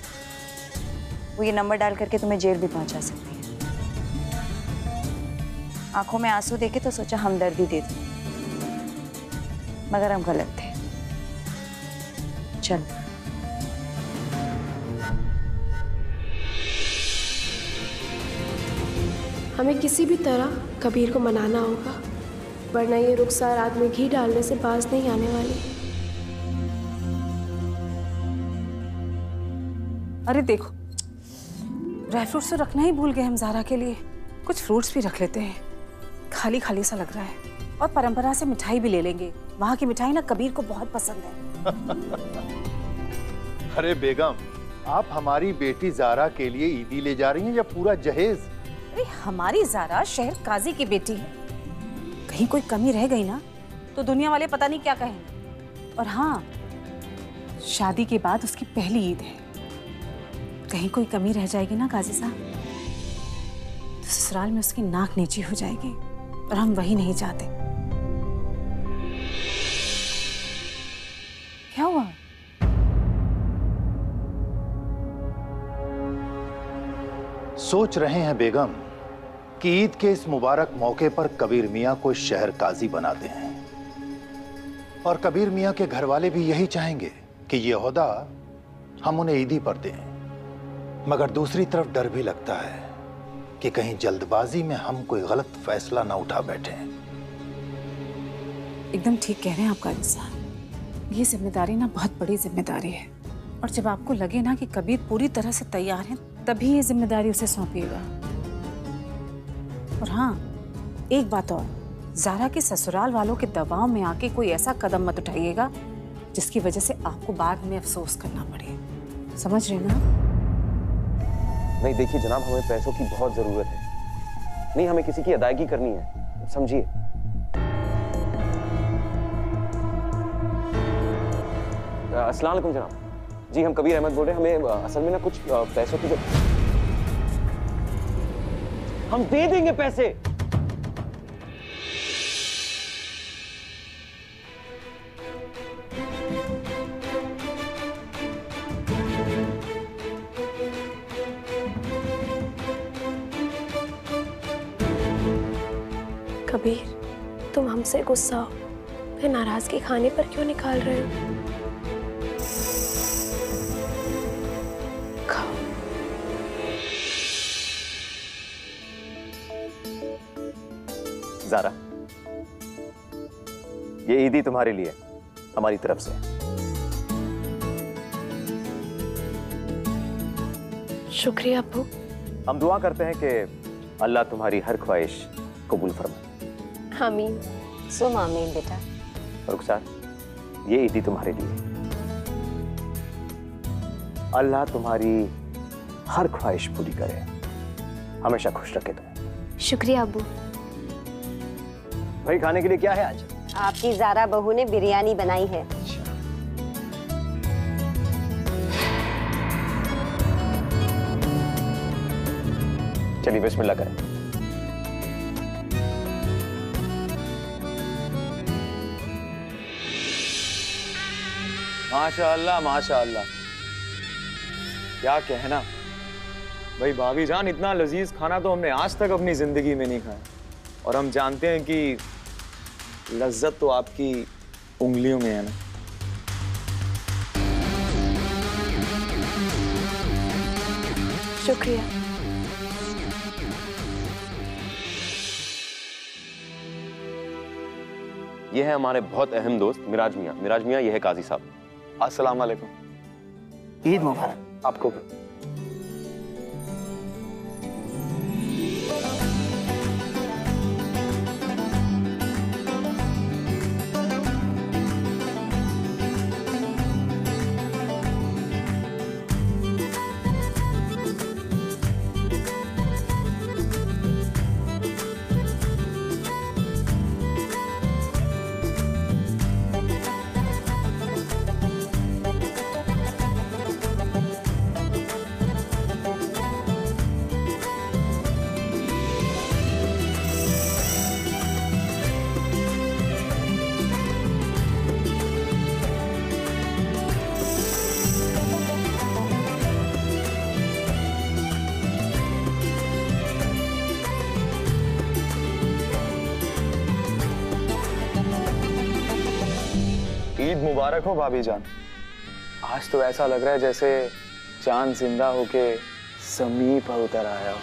वो ये नंबर डाल करके तुम्हें जेल भी पहुँचा सकती है। आँखों में आँसू देखे तो सोचा हमदर्दी दे दूँ। मगर हम गलत थे। चलो। हमें किसी भी तरह कबीर को मनाना होगा वरना ये रुखसार आग में घी डालने से बाज नहीं आने वाली। अरे देखो ड्राई फ्रूट्स तो रखना ही भूल गए हम जारा के लिए। कुछ फ्रूट्स भी रख लेते हैं। खाली खाली सा लग रहा है। और परंपरा से मिठाई भी ले लेंगे। वहाँ की मिठाई ना कबीर को बहुत पसंद है। अरे बेगम आप हमारी बेटी जारा के लिए ईदी ले जा रही हैं या पूरा जहेज? अरे हमारी जारा शहर काजी की बेटी है। कहीं कोई कमी रह गई ना तो दुनिया वाले पता नहीं क्या कहेंगे। और हाँ शादी के बाद उसकी पहली ईद है। कहीं कोई कमी रह जाएगी ना काजी साहब? तो ससुराल में उसकी नाक नीची हो जाएगी और हम वही नहीं चाहते क्या हुआ सोच रहे हैं बेगम कि ईद के इस मुबारक मौके पर कबीर मियाँ को शहर काजी बनाते हैं। और कबीर मियाँ के घर वाले भी यही चाहेंगे कि ये ओहदा हम उन्हें ईदी पर दें। मगर दूसरी तरफ़ डर भी लगता है कि कहीं जल्दबाजी में हम कोई गलत फैसला ना उठा बैठे। एकदम ठीक कह रहे हैं आपका साहब ये ज़िम्मेदारी ना बहुत बड़ी ज़िम्मेदारी है। और जब आपको लगे ना कि कबीर पूरी तरह से तैयार है, तभी ये ज़िम्मेदारी उसे सौंपिएगा। और हाँ एक बात और, जारा के ससुराल वालों के दबाव में आके कोई ऐसा कदम मत उठाइएगा, जिसकी वजह से आपको बाद में अफसोस करना पड़े। समझ रहे ना? नहीं, देखिए जनाब, हमें पैसों की बहुत ज़रूरत है। नहीं, हमें किसी की अदायगी करनी है। समझिए। अस्सलाम वालेकुम जनाब। जी, हम कबीर अहमद बोल रहे हैं। हमें असल में ना कुछ पैसों की ज़रूरत हम दे देंगे पैसे। कबीर, तुम हमसे गुस्सा हो। फिर नाराज़गी खाने पर क्यों निकाल रहे हो? ये ईदी तुम्हारे लिए हमारी तरफ़ से। शुक्रिया अब्बू हम दुआ करते हैं कि अल्लाह तुम्हारी हर ख्वाहिश कबूल फरमाए। आमीन। सुम आमीन बेटा। रुखसार ये ईदी तुम्हारे लिए। अल्लाह तुम्हारी हर ख्वाहिश पूरी करे। हमेशा खुश रखे तुम्हें। शुक्रिया अबू भाई खाने के लिए क्या है आज? आपकी जारा बहू ने बिरयानी बनाई है। चलिए बिस्मिल्लाह करें। माशाअल्लाह माशाअल्लाह क्या कहना? भाई भाभी जान इतना लजीज खाना तो हमने आज तक अपनी ज़िंदगी में नहीं खाया। और हम जानते हैं कि लज्जत तो आपकी उंगलियों में है ना? शुक्रिया। ये है हमारे बहुत अहम दोस्त मिराज मियाँ। मिराज मियाँ ये है काजी साहब। अस्सलाम वालेकुम। ईद मुबारक। आपको भी। मुबारक हो भाभी जान। आज तो ऐसा लग रहा है जैसे चाँद ज़िंदा होके समीप उतर आया हो।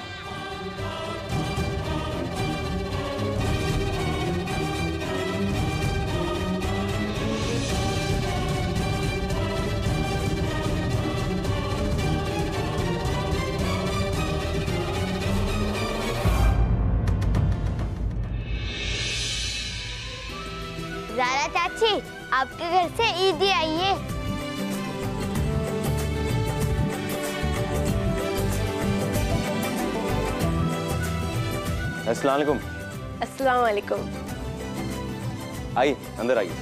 अस्सलाम वालेकुम अस्सलाम वालेकुम आइए अंदर आइए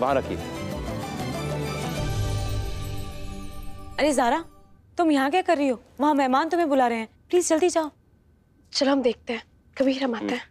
वहाँ रखिए अरे जारा तुम यहाँ क्या कर रही हो? वहाँ मेहमान तुम्हें बुला रहे हैं। प्लीज़ जल्दी जाओ। चलो हम देखते हैं। कभी हम आते हैं।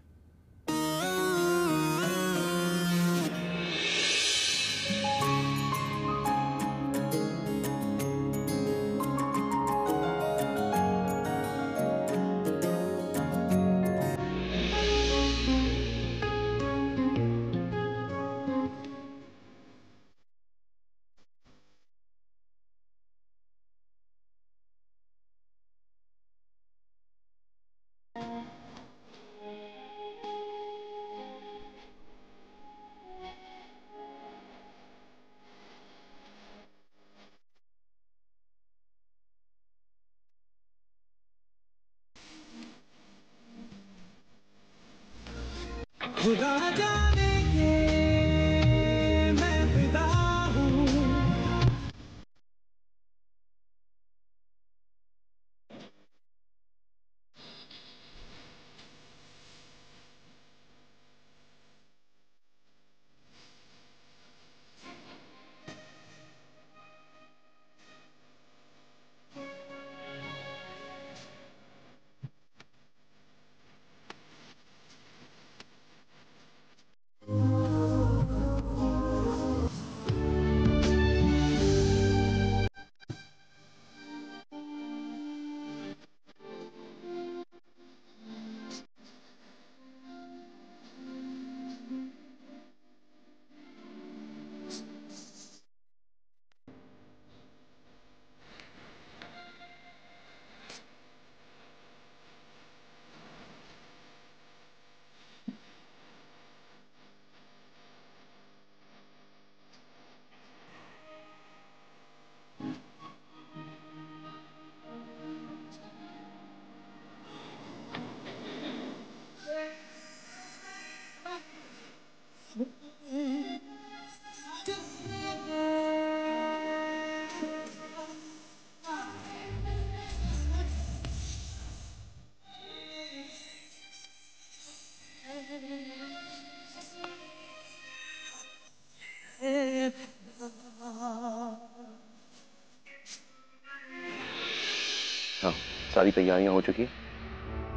सारी तैयारियाँ हो चुकी है।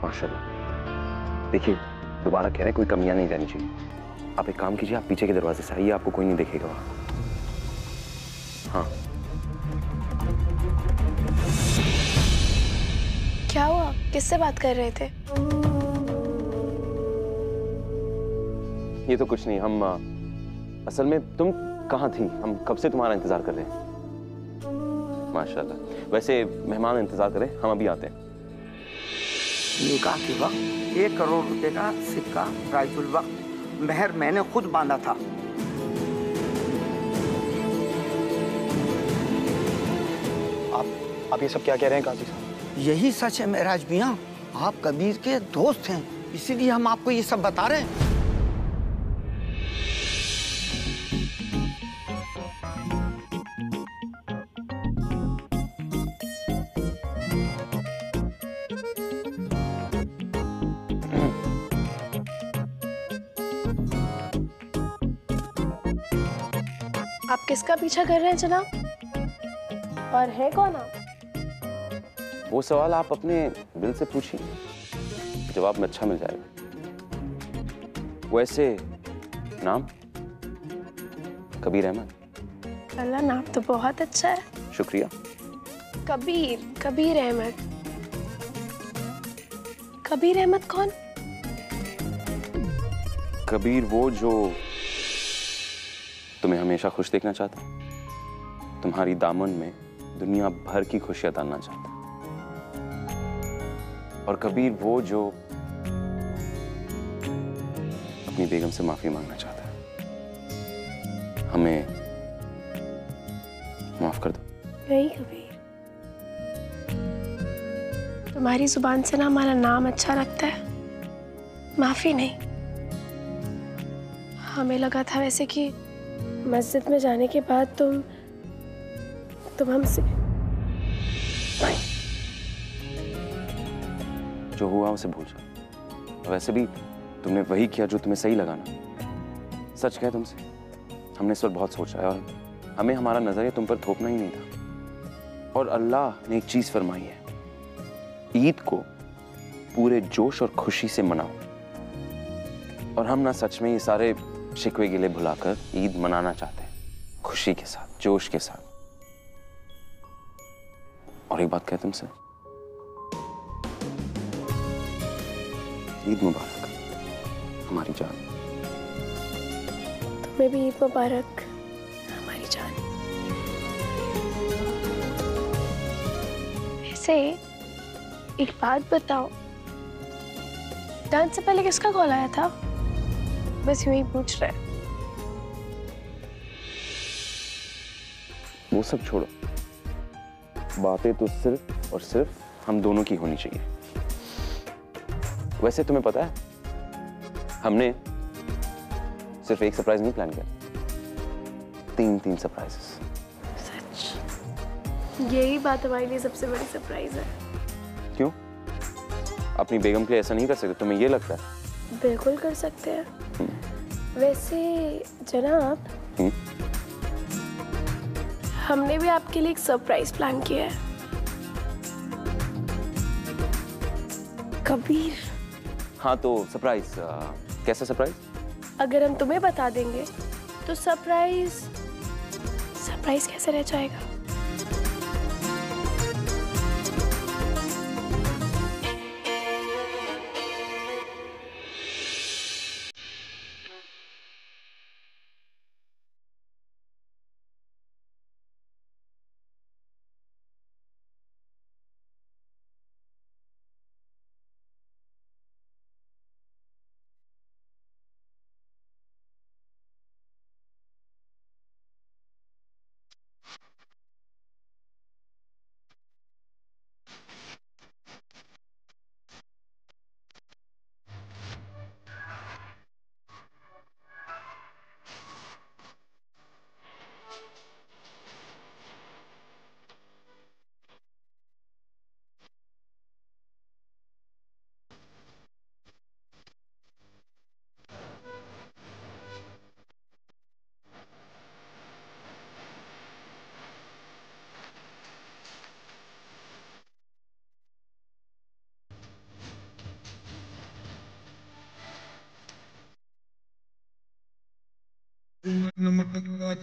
माशाल्लाह। देखिए दोबारा कह रहे हैं कोई कमियाँ नहीं रहनी चाहिए। आप एक काम कीजिए आप पीछे के दरवाजे से आइए आपको कोई नहीं देखेगा वहाँ। हाँ। क्या हुआ? किससे बात कर रहे थे? ये तो कुछ नहीं हम असल में तुम कहाँ थी? हम कब से तुम्हारा इंतज़ार कर रहे हैं? माशाल्लाह। वैसे मेहमान इंतज़ार करें हम अभी आते हैं। निकाह के वक्त एक करोड़ रुपए का सिक्का राइजुल वक्त मेहर मैंने खुद बांधा था। आप आप ये सब क्या कह रहे हैं काजी साहब? यही सच है महराज मियाँ आप कबीर के दोस्त हैं इसीलिए हम आपको ये सब बता रहे हैं। किसका पीछा कर रहे हैं जनाब और है कौन आप? वो सवाल आप अपने दिल से पूछिए। जवाब में अच्छा मिल जाएगा। वैसे नाम? कबीर अहमद। अल्लाह नाम तो बहुत अच्छा है। शुक्रिया। कबीर कबीर अहमद। कबीर अहमद कौन? कबीर वो जो तुम्हें हमेशा खुश देखना चाहता। है तुम्हारी दामन में दुनिया भर की खुशियाँ डालना चाहता है। और कबीर वो जो अपनी बेगम से माफ़ी मांगना चाहता है, हमें माफ़ कर दो। नहीं कबीर। तुम्हारी ज़ुबान से ना हमारा नाम अच्छा लगता है। माफ़ी नहीं। हमें लगा था वैसे कि मस्जिद में जाने के बाद तुम तुम हमसे। जो हुआ उसे भूल जाओ। वैसे भी तुमने वही किया जो तुम्हें सही लगा ना। सच कहे तुमसे, हमने इस पर बहुत सोचा है और हमें हमारा नज़रिया तुम पर थोपना ही नहीं था। और अल्लाह ने एक चीज़ फरमाई है, ईद को पूरे जोश और खुशी से मनाओ। और हम ना सच में ये सारे शिकवे गिले भुलाकर ईद मनाना चाहते हैं, खुशी के साथ, जोश के साथ। और एक बात कहे तुमसे। ईद मुबारक हमारी जान। तुम्हें भी ईद मुबारक हमारी जान। वैसे एक बात बताओ। डांस से पहले किसका कॉल आया था? बस यूँ ही पूछ रहे वो सब छोड़ो। बातें तो सिर्फ़ और सिर्फ़ हम दोनों की होनी चाहिए। वैसे तुम्हें पता है हमने सिर्फ़ एक सरप्राइज़ नहीं प्लान किया। तीन तीन सरप्राइजेस सच? यही बात हमारे लिए सबसे बड़ी सरप्राइज़ है। क्यों? अपनी बेगम के लिए ऐसा नहीं कर सकते तुम्हें ये लगता है? बिल्कुल कर सकते हैं। वैसे जनाब हम्म? हमने भी आपके लिए एक सरप्राइज़ प्लान किया है। कबीर। हाँ तो सरप्राइज़ कैसा सरप्राइज़ अगर हम तुम्हें बता देंगे तो सरप्राइज़ सरप्राइज़ कैसे रह जाएगा?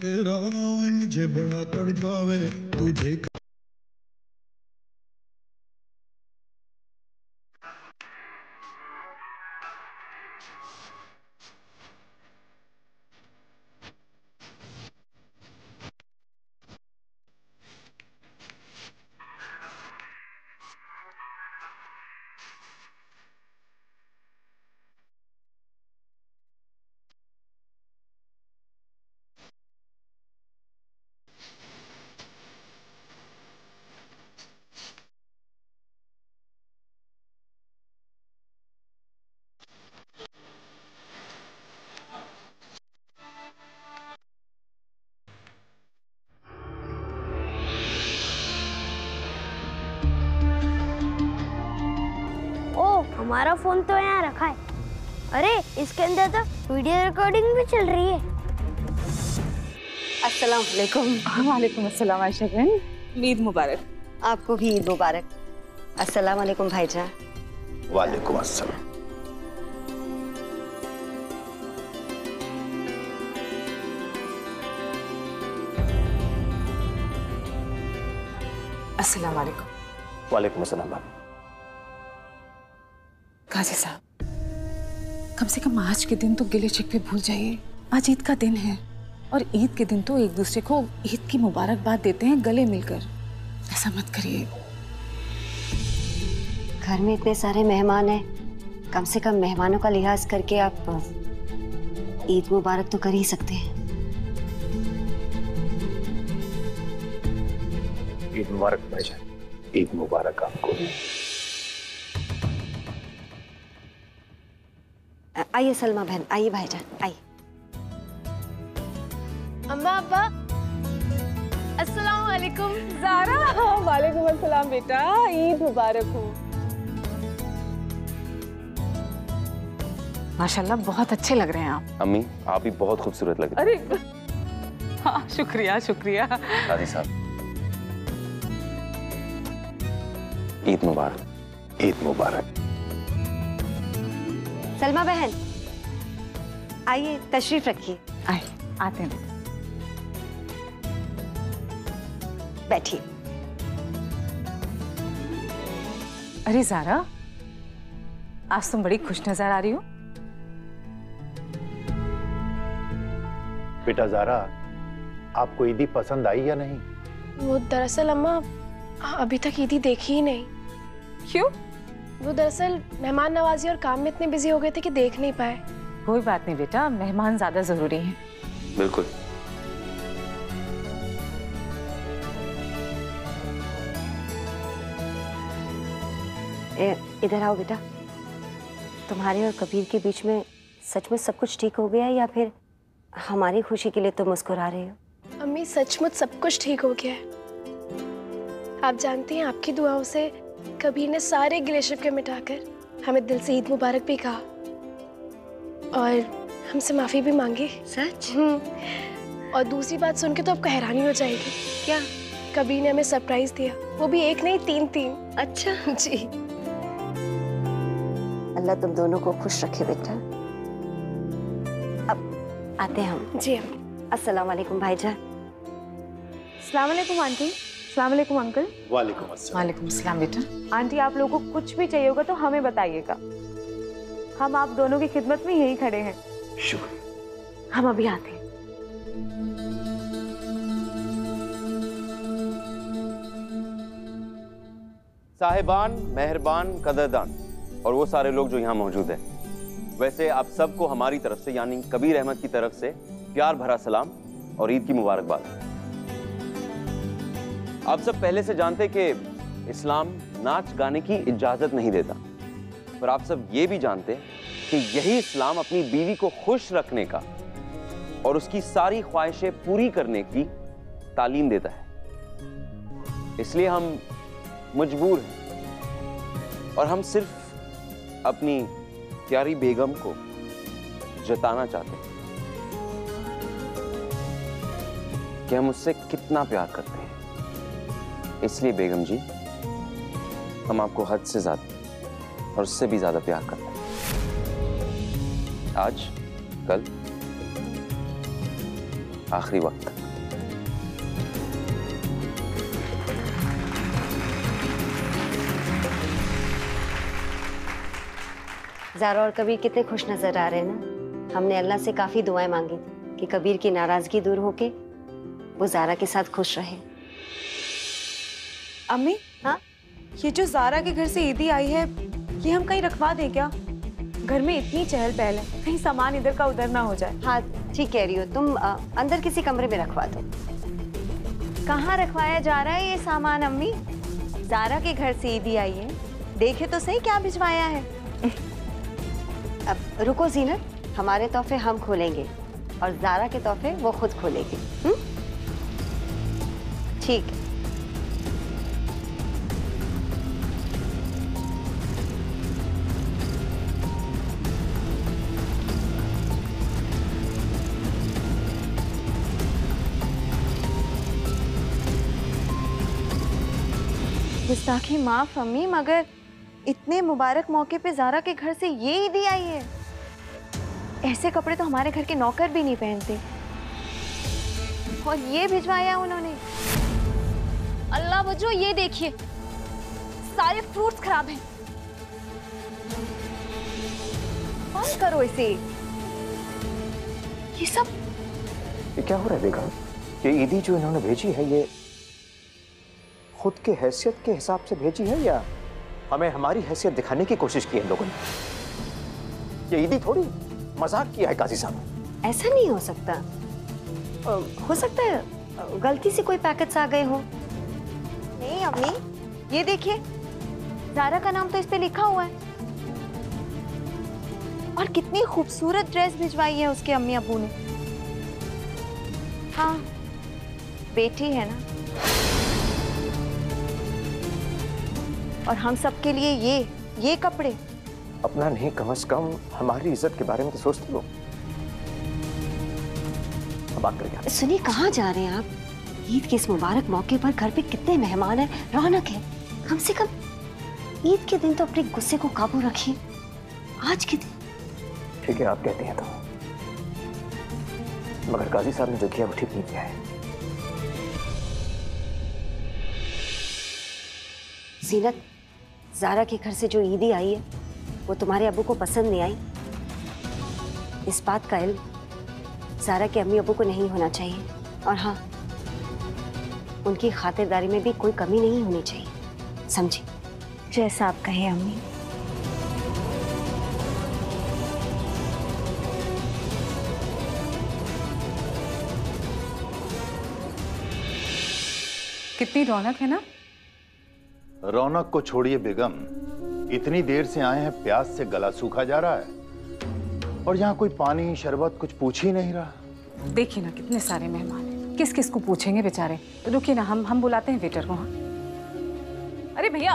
रावे मुझे बड़ा तड़पावे तुझे रिकॉर्डिंग भी चल रही है। अस्सलाम वालेकुम वालेकुम अस्सलाम आयशा बहन। ईद मुबारक। आपको भी ईद मुबारक। अस्सलाम वालेकुम भाईजान। वालेकुम अस्सलाम। अस्सलाम वालेकुम वालेकुम अस्सलाम भाभी काजी साहब। कम से कम आज के दिन तो गिले शिकवे भूल जाइए। आज ईद का दिन है और ईद के दिन तो एक दूसरे को ईद की मुबारकबाद देते हैं गले मिलकर। ऐसा मत करिए। घर में इतने सारे मेहमान हैं। कम से कम मेहमानों का लिहाज करके आप ईद मुबारक तो कर ही सकते हैं। ईद मुबारक भाईजान ईद मुबारक आपको। आइए सलमा बहन आइए भाईजान आइए। अम्मा अब्बा अस्सलाम वालेकुम जारा। वालेकुम अस्सलाम बेटा ईद मुबारक हो। माशाल्लाह बहुत अच्छे लग रहे हैं आप। अम्मी आप भी बहुत खूबसूरत लग रही अरे हाँ शुक्रिया शुक्रिया। हैं दादी साहब। ईद मुबारक ईद मुबारक। सलमा बहन आइए तशरीफ़ रखिए। आए आते हैं। बैठिए। अरे जारा आज तुम बड़ी खुश नज़र आ रही हो। बेटा जारा आपको ईदी पसंद आई या नहीं? वो दरअसल अम्मा अभी तक ईदी देखी ही नहीं। क्यों? वो दरअसल मेहमान नवाजी और काम में इतने बिज़ी हो गए थे कि देख नहीं पाए। कोई बात नहीं बेटा मेहमान ज़्यादा ज़रूरी हैं। बिल्कुल। इधर आओ बेटा। तुम्हारे और कबीर के बीच में सच में सब कुछ ठीक हो गया है या फिर हमारी खुशी के लिए तुम मुस्कुरा रहे हो? अम्मी सचमुच सब कुछ ठीक हो गया है। आप जानती हैं आपकी दुआओं से कबीर ने सारे गिले शिकवे मिटाकर हमें दिल से ईद मुबारक भी कहा। और हमसे माफ़ी भी मांगी। सच? और दूसरी बात सुन के तो आपको हैरानी हो जाएगी। क्या? कबीर ने हमें सरप्राइज़ दिया। वो भी एक नहीं तीन तीन अच्छा। जी। अल्लाह तुम दोनों को खुश रखे बेटा। अब आते हैं हम। जी अस्सलाम वालेकुम भाईजान। सलाम वालेकुम आंटी। सलाम अंकल वालेकुम अस्सलाम वालेकुम अस्सलाम बेटा। आंटी आप लोगों को कुछ भी चाहिए होगा तो हमें बताइएगा। हम आप दोनों की खिदमत में यही खड़े हैं। शुक्र। हम अभी आते हैं। साहिबान मेहरबान कदरदान और वो सारे लोग जो यहाँ मौजूद हैं। वैसे आप सबको हमारी तरफ़ से यानी कबीर अहमद की तरफ़ से प्यार भरा सलाम और ईद की मुबारकबाद। आप सब पहले से जानते कि इस्लाम नाच गाने की इजाज़त नहीं देता। पर आप सब ये भी जानते कि यही इस्लाम अपनी बीवी को खुश रखने का और उसकी सारी ख्वाहिशें पूरी करने की तालीम देता है। इसलिए हम मजबूर हैं और हम सिर्फ़ अपनी प्यारी बेगम को जताना चाहते हैं कि हम उससे कितना प्यार करते हैं। इसलिए, बेगम जी, हम आपको हद से ज़्यादा और उससे भी ज़्यादा प्यार करते हैं। आज, कल, आखिरी वक्त। जारा, और कबीर कितने खुश नज़र आ रहे हैं ना? हमने अल्लाह से काफ़ी दुआएँ मांगी थी कि कबीर की नाराज़गी दूर होके वो जारा के साथ खुश रहे। अम्मी? हाँ? ये जो जारा के घर से ईदी आई है ये हम कहीं रखवा दें क्या? घर में इतनी चहल पहल है कहीं सामान इधर का उधर ना हो जाए। हाँ ठीक कह रही हो। तुम अ, अंदर किसी कमरे में रखवा दो। कहाँ रखवाया जा रहा है ये सामान अम्मी? जारा के घर से ईदी आई है। देखे तो सही क्या भिजवाया है। अब रुको जीनत हमारे तोहफे हम खोलेंगे और जारा के तोहफे वो खुद खोलेगी। हम्म? ठीक। है गुस्ताखी माफ़ अम्मी, मगर इतने मुबारक मौके पे जारा के घर से ये ईदी आई है। ऐसे कपड़े तो हमारे घर के नौकर भी नहीं पहनते। और ये भिजवाया उन्होंने। अल्लाह बजो ये देखिए। सारे फ्रूट्स खराब हैं। बंद करो इसे। ये सब ये क्या हो रहा है बेगम? ये ईदी जो इन्होंने भेजी है, ये खुद के हैसियत के हिसाब से भेजी है या हमें हमारी हैसियत दिखाने की कोशिश की है लोगों ने? ये ईदी थोड़ी मज़ाक किया है काजी साहब। ऐसा नहीं हो सकता। हो सकता है गलती से कोई पैकेट्स आ गए हो। नहीं अम्मी। ये देखिए जारा का नाम तो इस पे लिखा हुआ है। और कितनी खूबसूरत ड्रेस भिजवाई है उसके अम्मी अबू ने। हाँ बेटी है ना? और हम सबके लिए ये ये कपड़े। अपना नहीं कम से कम हमारी इज़्ज़त के बारे में तो सोचते हो। बात करेंगे सुनिए कहाँ जा रहे हैं आप? ईद के इस मुबारक मौके पर घर पे कितने मेहमान हैं रौनक है। कम से कम ईद के दिन तो अपने गुस्से को काबू रखिए आज के दिन। ठीक है आप कहते हैं तो। मगर काजी साहब ने जो किया वो ठीक नहीं किया है। जीनत जारा के घर से जो ईदी आई है, वो तुम्हारे अबू को पसंद नहीं आई। इस बात का इल्म जारा के अम्मी अबू को नहीं होना चाहिए। और हाँ उनकी खातिरदारी में भी कोई कमी नहीं होनी चाहिए। समझी? जैसा आप कहें, अम्मी। कितनी रौनक है ना? रौनक को छोड़िए बेगम। इतनी देर से आए हैं प्यास से गला सूखा जा रहा है। और यहाँ कोई पानी शरबत कुछ पूछ ही नहीं रहा। देखिए ना कितने सारे मेहमान हैं। किस किस को पूछेंगे बेचारे? रुकिए ना हम हम बुलाते हैं वेटर को हाँ। अरे भैया!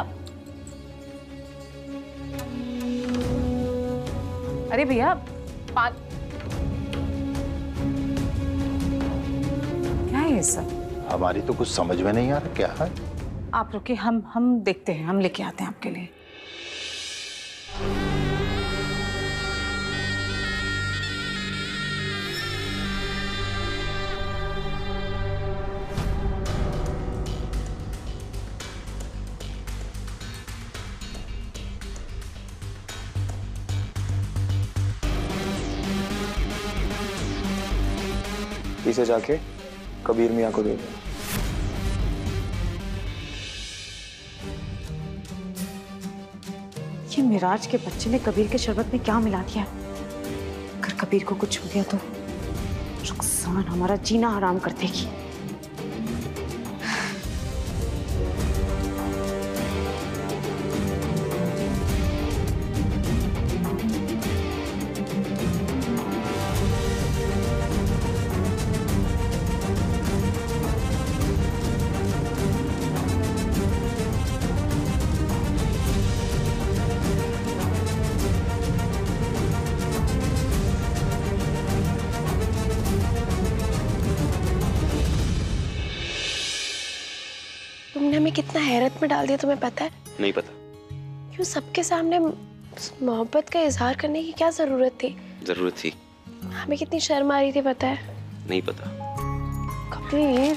अरे भैया! पान क्या है ये सब? हमारी तो कुछ समझ में नहीं आ रहा क्या है? आप रुके हम हम देखते हैं, हम लेके आते हैं आपके लिए। इसे जाके कबीर मियाँ को दे दो। ये मिराज के बच्चे ने कबीर के शरबत में क्या मिला दिया अगर कबीर को कुछ हो गया तो रुखसान हमारा जीना हराम कर देगी। डाल दिया तुम्हें पता है? नहीं पता। क्यों सबके सामने मोहब्बत का इजहार करने की क्या ज़रूरत थी? ज़रूरत थी। हमें कितनी शर्म आ रही थी पता है? नहीं पता। कबीर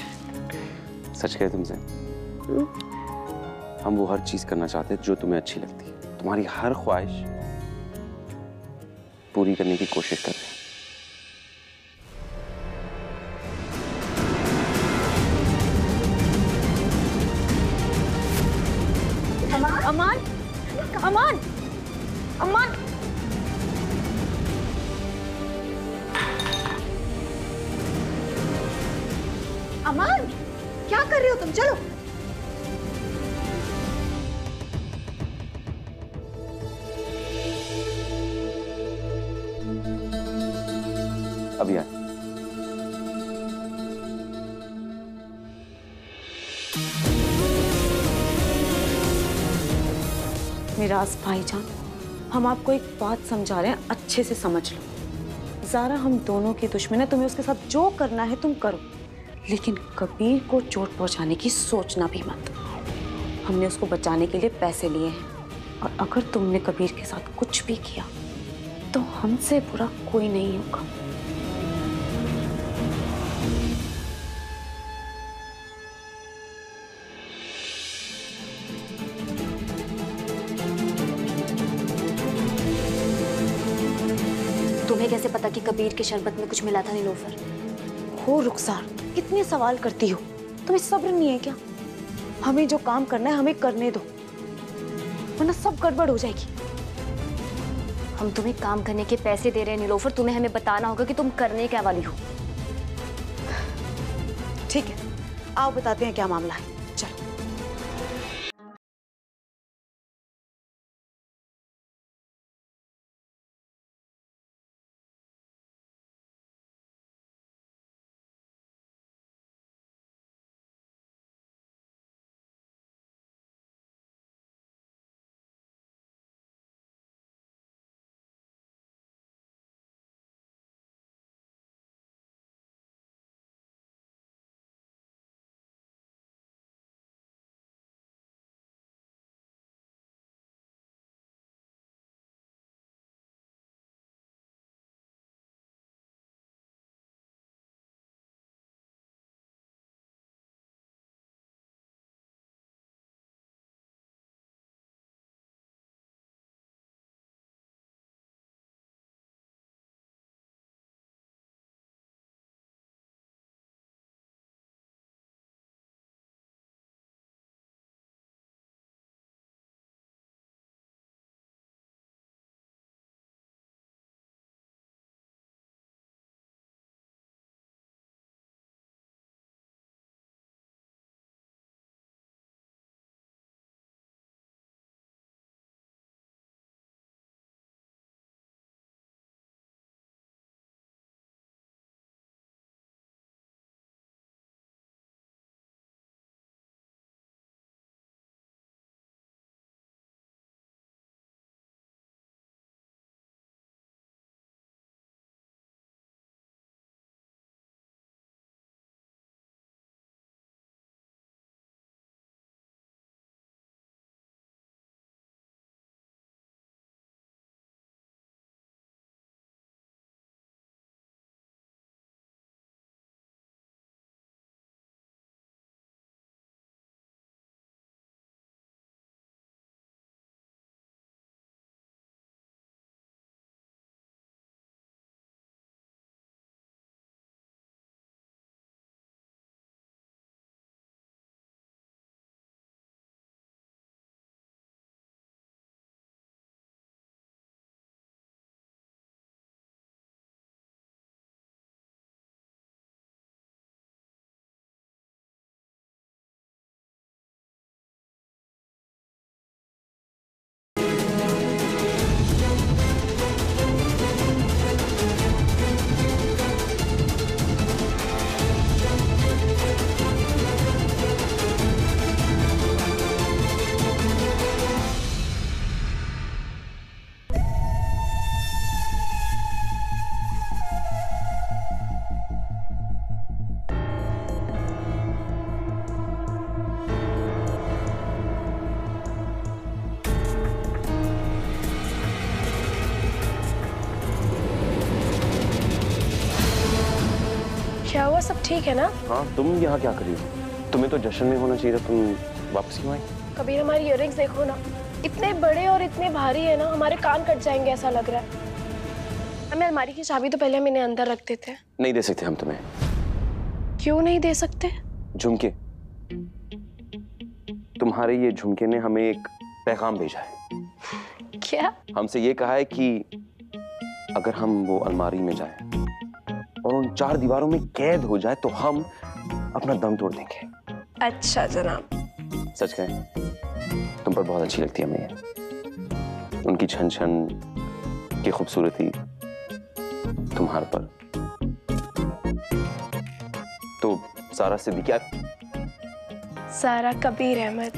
सच कहे तुमसे? हम वो हर चीज़ करना चाहते जो तुम्हें अच्छी लगती है। तुम्हारी हर ख्वाहिश पूरी करने की कोशिश कर अभी आए। मिराज भाईजान, हम आपको एक बात समझा रहे हैं, अच्छे से समझ लो। जारा, हम दोनों की दुश्मन है, तुम्हें उसके साथ जो करना है तुम करो। लेकिन कबीर को चोट पहुँचाने की सोचना भी मत। हमने उसको बचाने के लिए पैसे लिए हैं, और अगर तुमने कबीर के साथ कुछ भी किया तो हमसे बुरा कोई नहीं होगा। कि कबीर के शरबत में कुछ मिला था नीलोफर हो रुखसार कितने सवाल करती हो। तुम्हें सब्र नहीं है क्या? हमें जो काम करना है, हमें करने दो। वरना सब गड़बड़ हो जाएगी। हम तुम्हें काम करने के पैसे दे रहे हैं नीलोफर तुम्हें हमें बताना होगा कि तुम करने क्या वाली हो। ठीक है, आओ बताते हैं क्या मामला है। सब ठीक है ना? हाँ तुम यहाँ क्या करी हो? तुम्हें तो जश्न में होना चाहिए था तुम वापस क्यों आई? कबीर हमारी इयररिंग्स देखो ना। इतने बड़े और इतने भारी है ना हमारे कान कट जाएँगे ऐसा लग रहा है। हमें अलमारी की चाबी तो पहले हम इन्हें अंदर रख देते हैं। नहीं दे सकते हम तुम्हें। क्यों नहीं दे सकते? झुमके। तुम्हारे ये झुमके ने हमें एक पैगाम भेजा है। क्या? हमसे ये कहा है कि अगर हम वो अलमारी में जाएँ और उन चार दीवारों में कैद हो जाए तो हम अपना दम तोड़ देंगे। अच्छा जनाब। सच कहें तुम पर बहुत अच्छी लगती है हमें। ये। उनकी छन छन की खूबसूरती तुम्हारे पर। तो सारा सिद्दीकी सारा कबीर अहमद।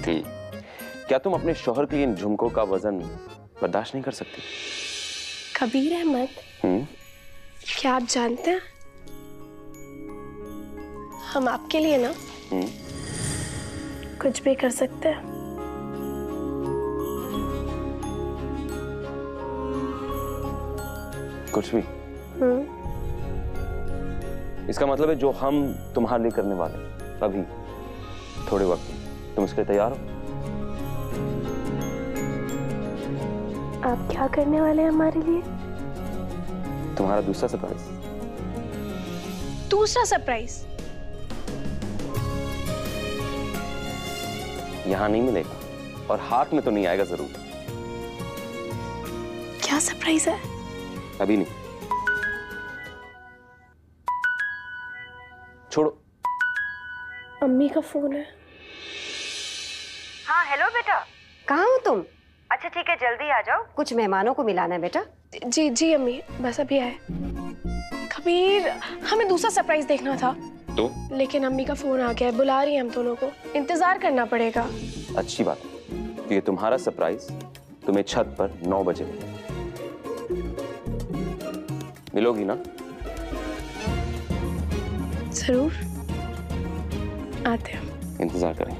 क्या तुम अपने शोहर के लिए इन झुमकों का वज़न बर्दाश्त नहीं कर सकती? कबीर अहमद? हम्म। क्या आप जानते हैं? हम आपके लिए ना हम्म। कुछ भी कर सकते हैं। कुछ भी। हम्म। इसका मतलब है जो हम तुम्हारे लिए करने वाले हैं, अभी। थोड़े वक्त तुम इसके लिए तैयार हो? आप क्या करने वाले हैं हमारे लिए? तुम्हारा दूसरा सरप्राइज़ दूसरा सरप्राइज़ यहाँ नहीं मिलेगा। और हाथ में तो नहीं आएगा ज़रूर। क्या सरप्राइज़ है? अभी नहीं। छोड़ो। अम्मी का फ़ोन है। हाँ हेलो बेटा। कहाँ हो तुम? अच्छा ठीक है जल्दी आ जाओ। कुछ मेहमानों को मिलाना है बेटा। जी जी अम्मी बस अभी आए। कबीर हमें दूसरा सरप्राइज़ देखना था। तो लेकिन अम्मी का फ़ोन आ गया है बुला रही है हम दोनों को। इंतज़ार करना पड़ेगा। अच्छी बात। तो ये तुम्हारा सरप्राइज़ तुम्हें छत पर नौ बजे मिलेगा मिलोगी ना? ज़रूर। आते हैं। इंतज़ार करें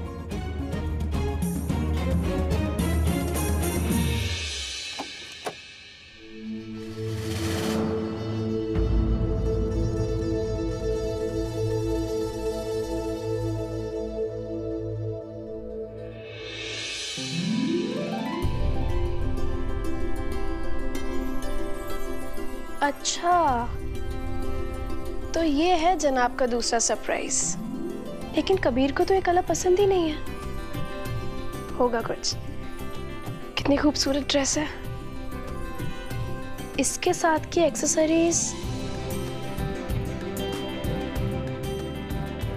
अच्छा। तो ये है जनाब का दूसरा सरप्राइज़ लेकिन कबीर को तो ये कलर पसंद ही नहीं है। होगा कुछ। कितनी खूबसूरत ड्रेस है। इसके साथ की एक्सेसरीज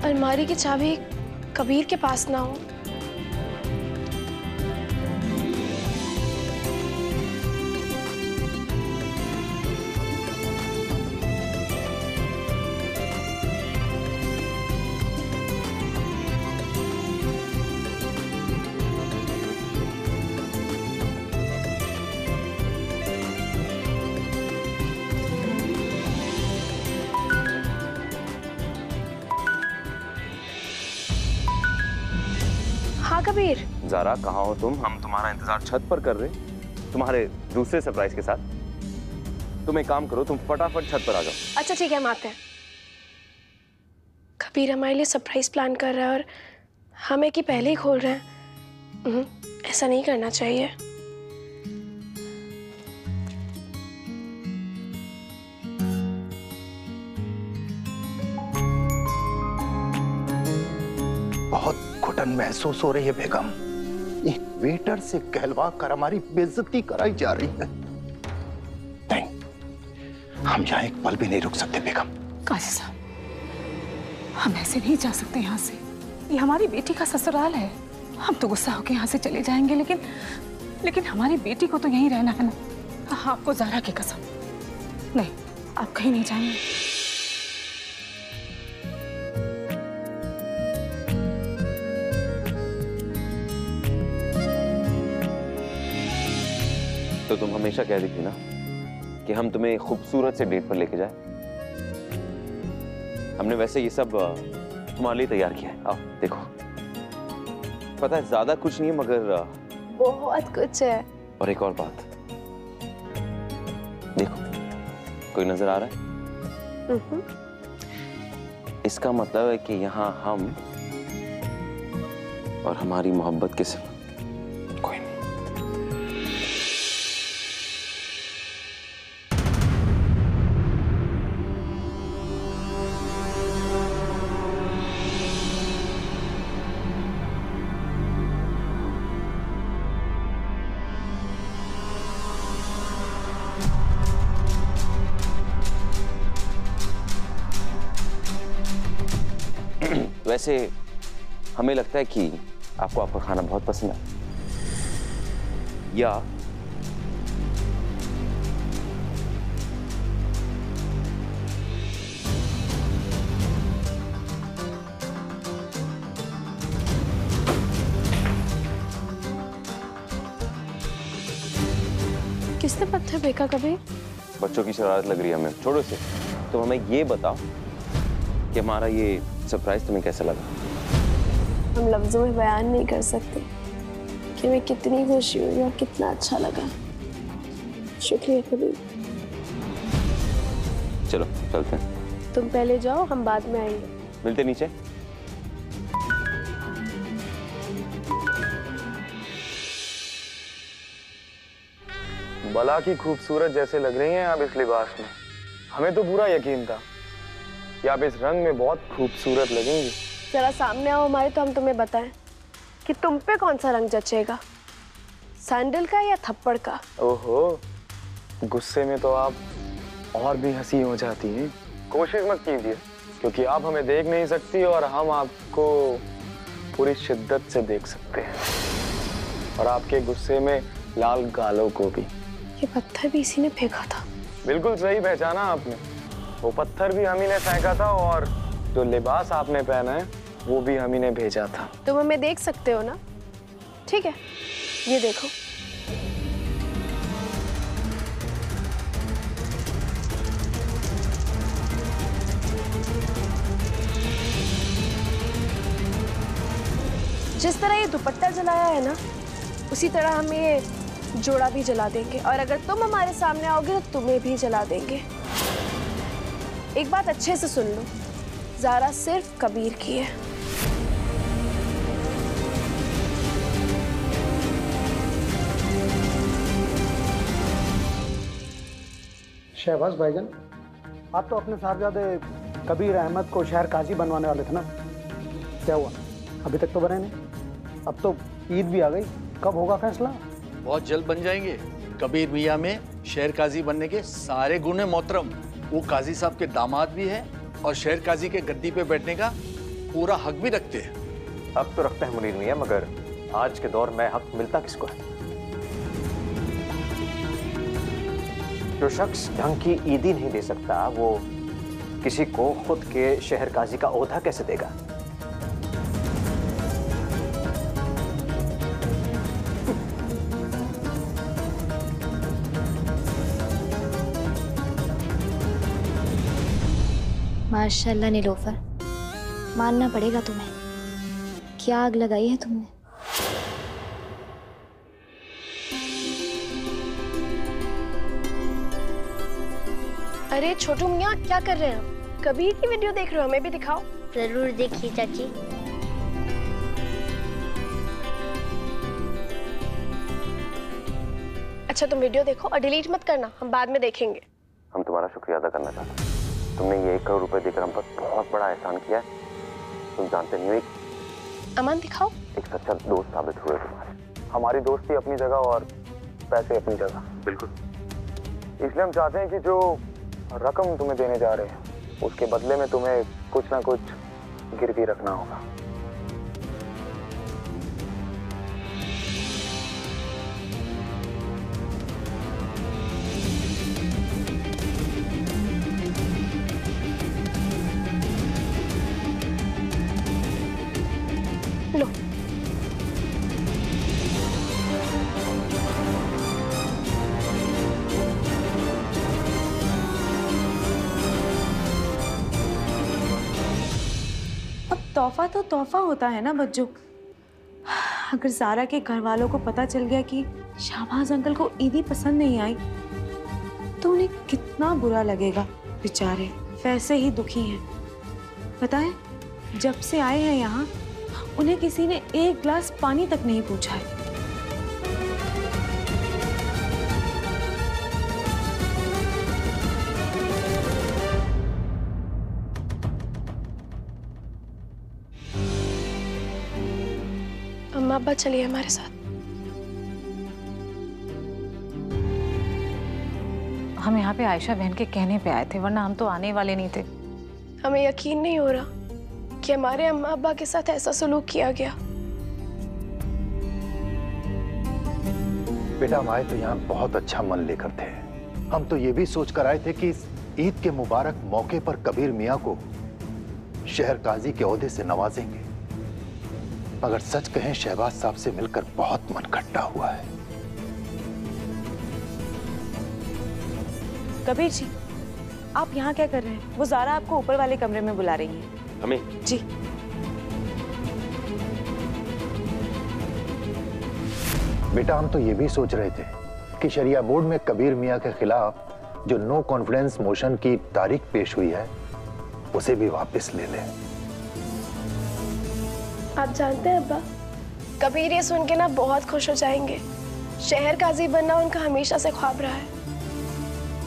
अलमारी की चाबी कबीर के पास ना हाँ। जारा कहाँ हो तुम? हम तुम्हारा इंतज़ार छत पर कर रहे तुम्हारे दूसरे सरप्राइज़ के साथ। तुम एक काम करो तुम फटाफट छत पर आ जाओ। अच्छा ठीक है हम आते हैं। कबीर हमारे लिए सरप्राइज़ प्लान कर रहा है और हम एक ही पहले ही खोल रहे हैं। हम्म, ऐसा नहीं करना चाहिए। बहुत घुटन महसूस हो रही है बेगम। वेटर से कहलवा कर हमारी बेइज्जती कराई जा रही है। नहीं, हम यहाँ एक पल भी नहीं रुक सकते, बेगम। काजी साहब, हम ऐसे नहीं जा सकते यहाँ से। ये हमारी बेटी का ससुराल है। हम तो गुस्सा होकर यहाँ से चले जाएँगे, लेकिन लेकिन हमारी बेटी को तो यहीं रहना है ना। हाँ आपको जारा की कसम। नहीं, आप कहीं नहीं जाएँगे। तुम हमेशा कह रही थी ना कि हम तुम्हें खूबसूरत से डेट पर लेके जाए। हमने वैसे ये सब तुम्हारे लिए तैयार किया है। आओ देखो। पता है ज़्यादा कुछ नहीं है मगर बहुत कुछ है। और एक और बात। देखो कोई नज़र आ रहा है? इसका मतलब है कि यहाँ हम और हमारी मोहब्बत के सिवा लगता है कि आपको आपका खाना बहुत पसंद है। या किसने पत्थर फेंका कभी? बच्चों की शरारत लग रही है हमें। छोड़ो से तो हमें ये बताओ कि हमारा ये सरप्राइज़ तुम्हें कैसा लगा? हम लफ्जों में बयान नहीं कर सकते कि मैं कितनी खुशी हुई और कितना अच्छा लगा। शुक्रिया कबीर। चलो चलते हैं। तुम पहले जाओ हम बाद में आएँगे। मिलते नीचे। बला की खूबसूरत जैसे लग रही हैं आप इस लिबास में। हमें तो पूरा यकीन था कि आप इस रंग में बहुत खूबसूरत लगेंगी। जरा सामने आओ हमारे तो हम तुम्हें बताएँ कि तुम पे कौन सा रंग जचेगा? सैंडल का या थप्पड़ का? ओहो गुस्से में तो आप और भी हँसी हो जाती हैं। कोशिश मत कीजिए क्योंकि आप हमें देख नहीं सकती और हम आपको पूरी शिद्दत से देख सकते हैं। और आपके गुस्से में लाल गालों को भी। ये पत्थर भी इसी ने फेंका था। बिल्कुल सही पहचाना आपने। वो पत्थर भी हम ही ने फेंका था और जो लिबास आपने पहना है, वो भी हम ही ने भेजा था। तुम हमें देख सकते हो ना? ठीक है, ये देखो। जिस तरह ये दुपट्टा जलाया है ना, उसी तरह हम ये जोड़ा भी जला देंगे। और अगर तुम हमारे सामने आओगे तो तुम्हें भी जला देंगे। एक बात अच्छे से सुन लो। जारा सिर्फ़ कबीर की है। शहबाज भाईजान आप तो अपने साहबजादे कबीर अहमद को शहर काजी बनवाने वाले थे ना? क्या हुआ? अभी तक तो बने नहीं? अब तो ईद भी आ गई। कब होगा फैसला? बहुत जल्द बन जाएँगे। कबीर मियाँ में शहर काजी बनने के सारे गुण हैं मोहतरम। वो काजी साहब के दामाद भी है और शहर काजी के गद्दी पे बैठने का पूरा हक भी रखते हैं। हक तो रखते हैं मुनीर मियाँ, मगर आज के दौर में हक मिलता किसको है? जो शख्स ढंग की ईदी नहीं दे सकता, वो किसी को खुद के शहर काजी का ओहदा कैसे देगा? माशाल्लाह नीलोफर। मानना पड़ेगा तुम्हें क्या आग लगाई है तुमने। अरे छोटू मियाँ क्या कर रहे हैं? कबीर की वीडियो देख रहे हो हमें भी दिखाओ। ज़रूर देखिए चाची। अच्छा तुम वीडियो देखो और डिलीट मत करना हम बाद में देखेंगे। हम तुम्हारा शुक्रिया अदा करना चाहते हैं। तुमने ये एक करोड़ रुपए देकर हम पर बहुत बड़ा एहसान किया है। तुम जानते नहीं हो एक, अमन दिखाओ। एक सच्चा दोस्त साबित हुए तुम्हारे। हमारी दोस्ती अपनी जगह और पैसे अपनी जगह। बिल्कुल। इसलिए हम चाहते हैं कि जो रकम तुम्हें देने जा रहे हैं उसके बदले में तुम्हें कुछ ना कुछ गिरवी रखना होगा। तोहफा होता है ना बच्चों? अगर सारा के घर वालों को पता चल गया कि शाहबाज अंकल को ईदी पसंद नहीं आई तो उन्हें कितना बुरा लगेगा, बेचारे। वैसे ही दुखी हैं। बताएँ, जब से आए हैं यहाँ, उन्हें किसी ने एक ग्लास पानी तक नहीं पूछा है। अब्बा चलिए हमारे साथ। हम यहाँ पे आयशा बहन के कहने पे आए थे वरना हम तो आने वाले नहीं थे। हमें यकीन नहीं हो रहा कि हमारे अम्मा अब्बा के साथ ऐसा सलूक किया गया। बेटा हम आए तो यहाँ बहुत अच्छा मन लेकर थे। हम तो ये भी सोच कर आए थे कि इस ईद के मुबारक मौके पर कबीर मियाँ को शहर काजी के ओहदे से नवाजेंगे। मगर सच कहें शहबाज साहब से मिलकर बहुत मन खट्टा हुआ है। कबीर जी आप यहाँ क्या कर रहे हैं? वो जारा आपको ऊपर वाले कमरे में बुला रही है। हमें? जी। बेटा हम तो ये भी सोच रहे थे कि शरिया बोर्ड में कबीर मियाँ के खिलाफ जो नो कॉन्फिडेंस मोशन की तारीख पेश हुई है उसे भी वापस ले लें। आप जानते हैं अब्बा? कबीर ये सुन के ना बहुत खुश हो जाएँगे। शहर काजी बनना उनका हमेशा से ख्वाब रहा है।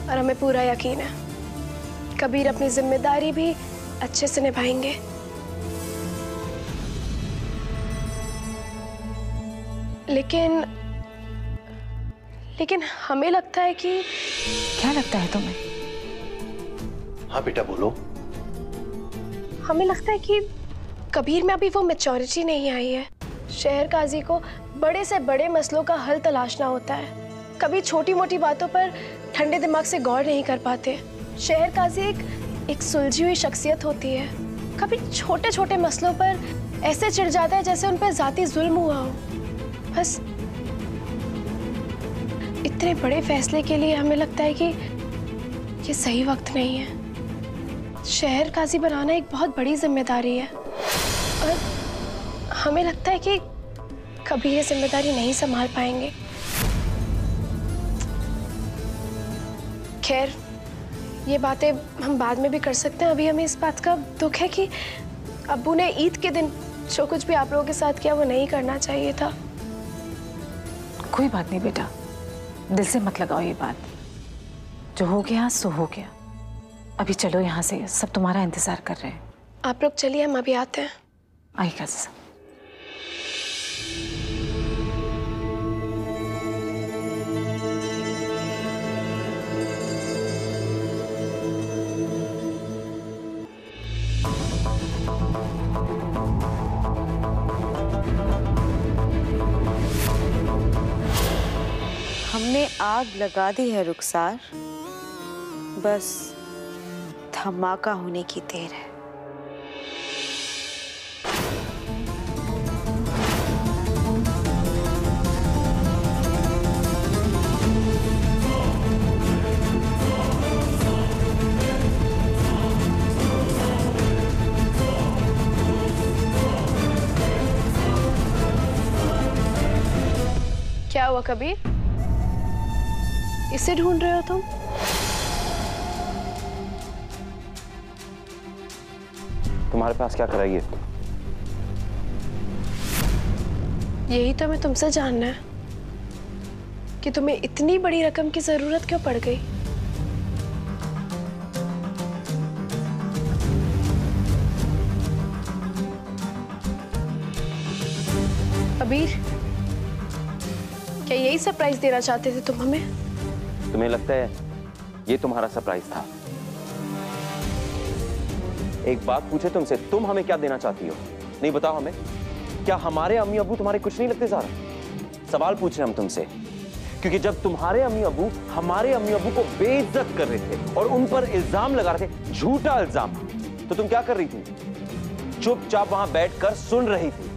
और हमें पूरा यकीन है कबीर अपनी ज़िम्मेदारी भी अच्छे से निभाएँगे। लेकिन लेकिन हमें लगता है कि क्या लगता है तुम्हें? हाँ बेटा बोलो। हमें लगता है कि कबीर में अभी वो मेचोरिटी नहीं आई है। शहर काजी को बड़े से बड़े मसलों का हल तलाशना होता है। कभी छोटी मोटी बातों पर ठंडे दिमाग से गौर नहीं कर पाते। शहर काजी एक एक सुलझी हुई शख्सियत होती है। कभी छोटे छोटे मसलों पर ऐसे चिढ़ जाता है जैसे उन पर जाती जुल्म हुआ हो। बस। इतने बड़े फैसले के लिए हमें लगता है कि ये सही वक्त नहीं है। शहर काजी बनाना एक बहुत बड़ी ज़िम्मेदारी है। और हमें लगता है कि कभी ये ज़िम्मेदारी नहीं संभाल पाएँगे। खैर, ये बातें हम बाद में भी कर सकते हैं। अभी हमें इस बात का दुख है कि अबू ने ईद के दिन जो कुछ भी आप लोगों के साथ किया, वो नहीं करना चाहिए था। कोई बात नहीं बेटा। दिल से मत लगाओ ये बात। जो हो गया, सो हो गया। अभी चलो यहाँ से। सब तुम्हारा इंतज़ार कर रहे हैं। आप लोग चलिए हम अभी आते हैं। आएगा सब हमने आग लगा दी है रुखसार। बस। धमाका होने की देर है। क्या हुआ कबीर? इसे ढूंढ रहे हो तुम? तुम्हारे पास क्या कराइए यही तो हमें तुमसे जानना है कि तुम्हें इतनी बड़ी रकम की ज़रूरत क्यों पड़ गई? अबीर क्या यही सरप्राइज़ देना चाहते थे तुम हमें? तुम्हें लगता है ये तुम्हारा सरप्राइज़ था? एक बात पूछे तुमसे, तुम हमें क्या देना चाहती हो? नहीं, बताओ हमें। क्या हमारे अम्मी अबू तुम्हारे कुछ नहीं लगते, सारा? सवाल पूछ रहे हम तुमसे। क्योंकि जब तुम्हारे अम्मी अबू हमारे अम्मी अबू को बेइज्जत कर रहे थे और उन पर इल्ज़ाम लगा रहे थे, झूठा इल्ज़ाम तो तुम क्या कर रही थी? चुपचाप वहाँ बैठकर सुन रही थी।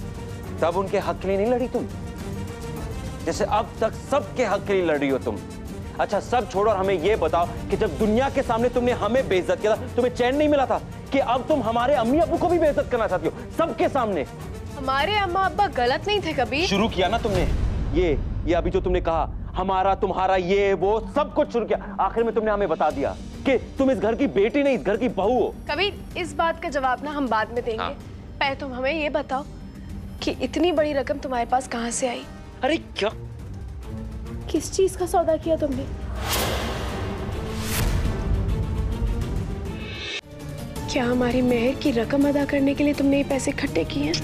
तब उनके हक के लिए नहीं लड़ी तुम? जैसे अब तक सबके हक के लिए लड़ रही हो तुम। अच्छा सब छोड़ो और हमें ये बताओ कि जब दुनिया के सामने तुमने हमें बेइज्जत किया था तुम्हें चैन नहीं मिला था कि अब तुम हमारे अम्मी अबू को भी बेइज्जत करना चाहती हो? सबके सामने। हमारे अम्मा अब्बा गलत नहीं थे कबीर शुरू किया ना तुमने? ये ये अभी जो तुमने कहा हमारा तुम्हारा ये वो सब कुछ शुरू किया। आखिर में तुमने हमें बता दिया कि तुम इस घर की बेटी नहीं इस घर की बहू हो। कभी इस बात का जवाब ना हम बाद में देंगे। हाँ। पहले तुम हमें ये बताओ कि इतनी बड़ी रकम तुम्हारे पास कहाँ से आई? अरे क्या किस चीज़ का सौदा किया तुमने? क्या हमारी मेहर की रकम अदा करने के लिए तुमने ये पैसे इकट्ठे किए हैं?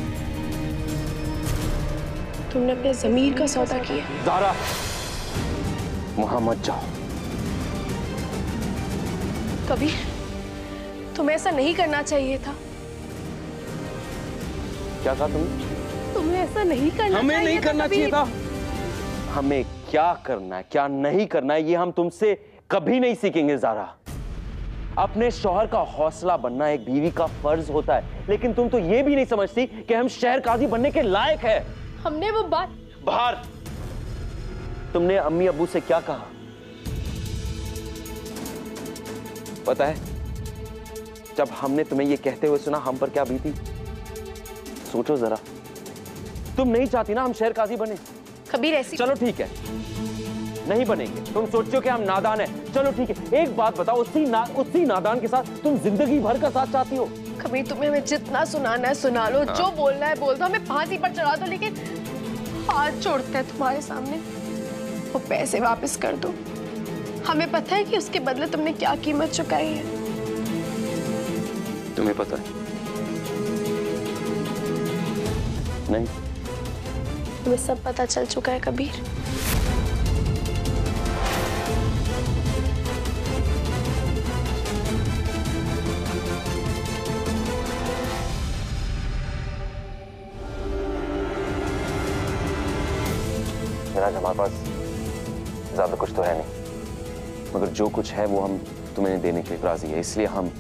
तुमने अपने जमीर का सौदा किया जारा वहाँ मत जाओ। कबीर तुम्हें ऐसा नहीं करना चाहिए था। क्या कहा तुमने तुम्हें ऐसा नहीं करना हमें नहीं था, करना चाहिए था। हमें क्या करना है क्या नहीं करना है ये हम तुमसे कभी नहीं सीखेंगे जारा। अपने शोहर का हौसला बनना एक बीवी का फ़र्ज़ होता है लेकिन तुम तो ये भी नहीं समझती कि हम शहर काजी बनने के लायक है। हमने वो बात बाहर। तुमने अम्मी अबू से क्या कहा? पता है जब हमने तुम्हें ये कहते हुए सुना हम पर क्या बीती? सोचो जरा। तुम नहीं चाहती ना हम शहर काजी बने? कबीर ऐसी चलो ठीक है। नहीं बनेंगे। तुम सोचते हो कि हम नादान है। चलो ठीक है। एक बात बताओ उसी ना उसी नादान के साथ तुम ज़िंदगी भर का साथ चाहती हो? कबीर तुम्हें हमें जितना सुनाना है सुना लो। हाँ। जो बोलना है बोल दो। हमें फांसी पर चढ़ा दो लेकिन हाथ जोड़ते हैं तुम्हारे सामने। वो पैसे वापस कर दो। हमें पता है कि उसके बदले तुमने क्या कीमत चुकाई है। तुम्हें पता है। नहीं। हमें सब पता चल चुका है कबीर मेरा हमारे पास ज़्यादा कुछ तो है नहीं मगर जो कुछ है वो हम तुम्हें देने के लिए राज़ी है, इसलिए हम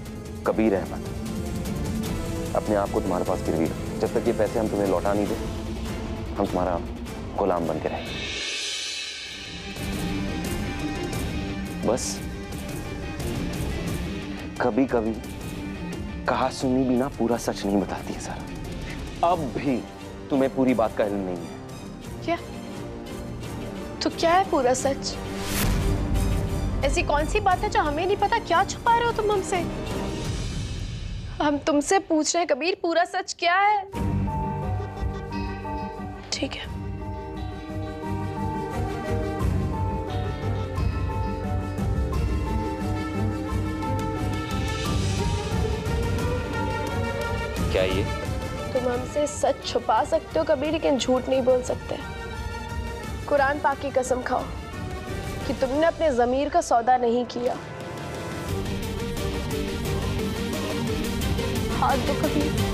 कबीर अहमद अपने आप को तुम्हारे पास गिरवी। जब तक ये पैसे हम तुम्हें लौटा नहीं दे हम तुम्हारा गुलाम बन के रहेंगे बस कभी कभी कहा सुनी भी ना पूरा सच नहीं बताती है सर। अब भी तुम्हें पूरी बात का इल्म नहीं है। क्या? तो क्या है पूरा सच? ऐसी कौन सी बात है जो हमें नहीं पता? क्या छुपा रहे हो तुम हमसे? हम तुमसे पूछ रहे हैं कबीर, पूरा सच क्या है? ठीक है। क्या ये? तुम हमसे सच छुपा सकते हो कभी लेकिन झूठ नहीं बोल सकते। कुरान पाक की कसम खाओ कि तुमने अपने जमीर का सौदा नहीं किया। हाथ दो कबीर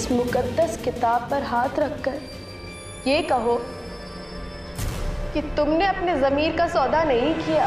इस मुकद्दस किताब पर हाथ रखकर ये कहो कि तुमने अपने जमीर का सौदा नहीं किया।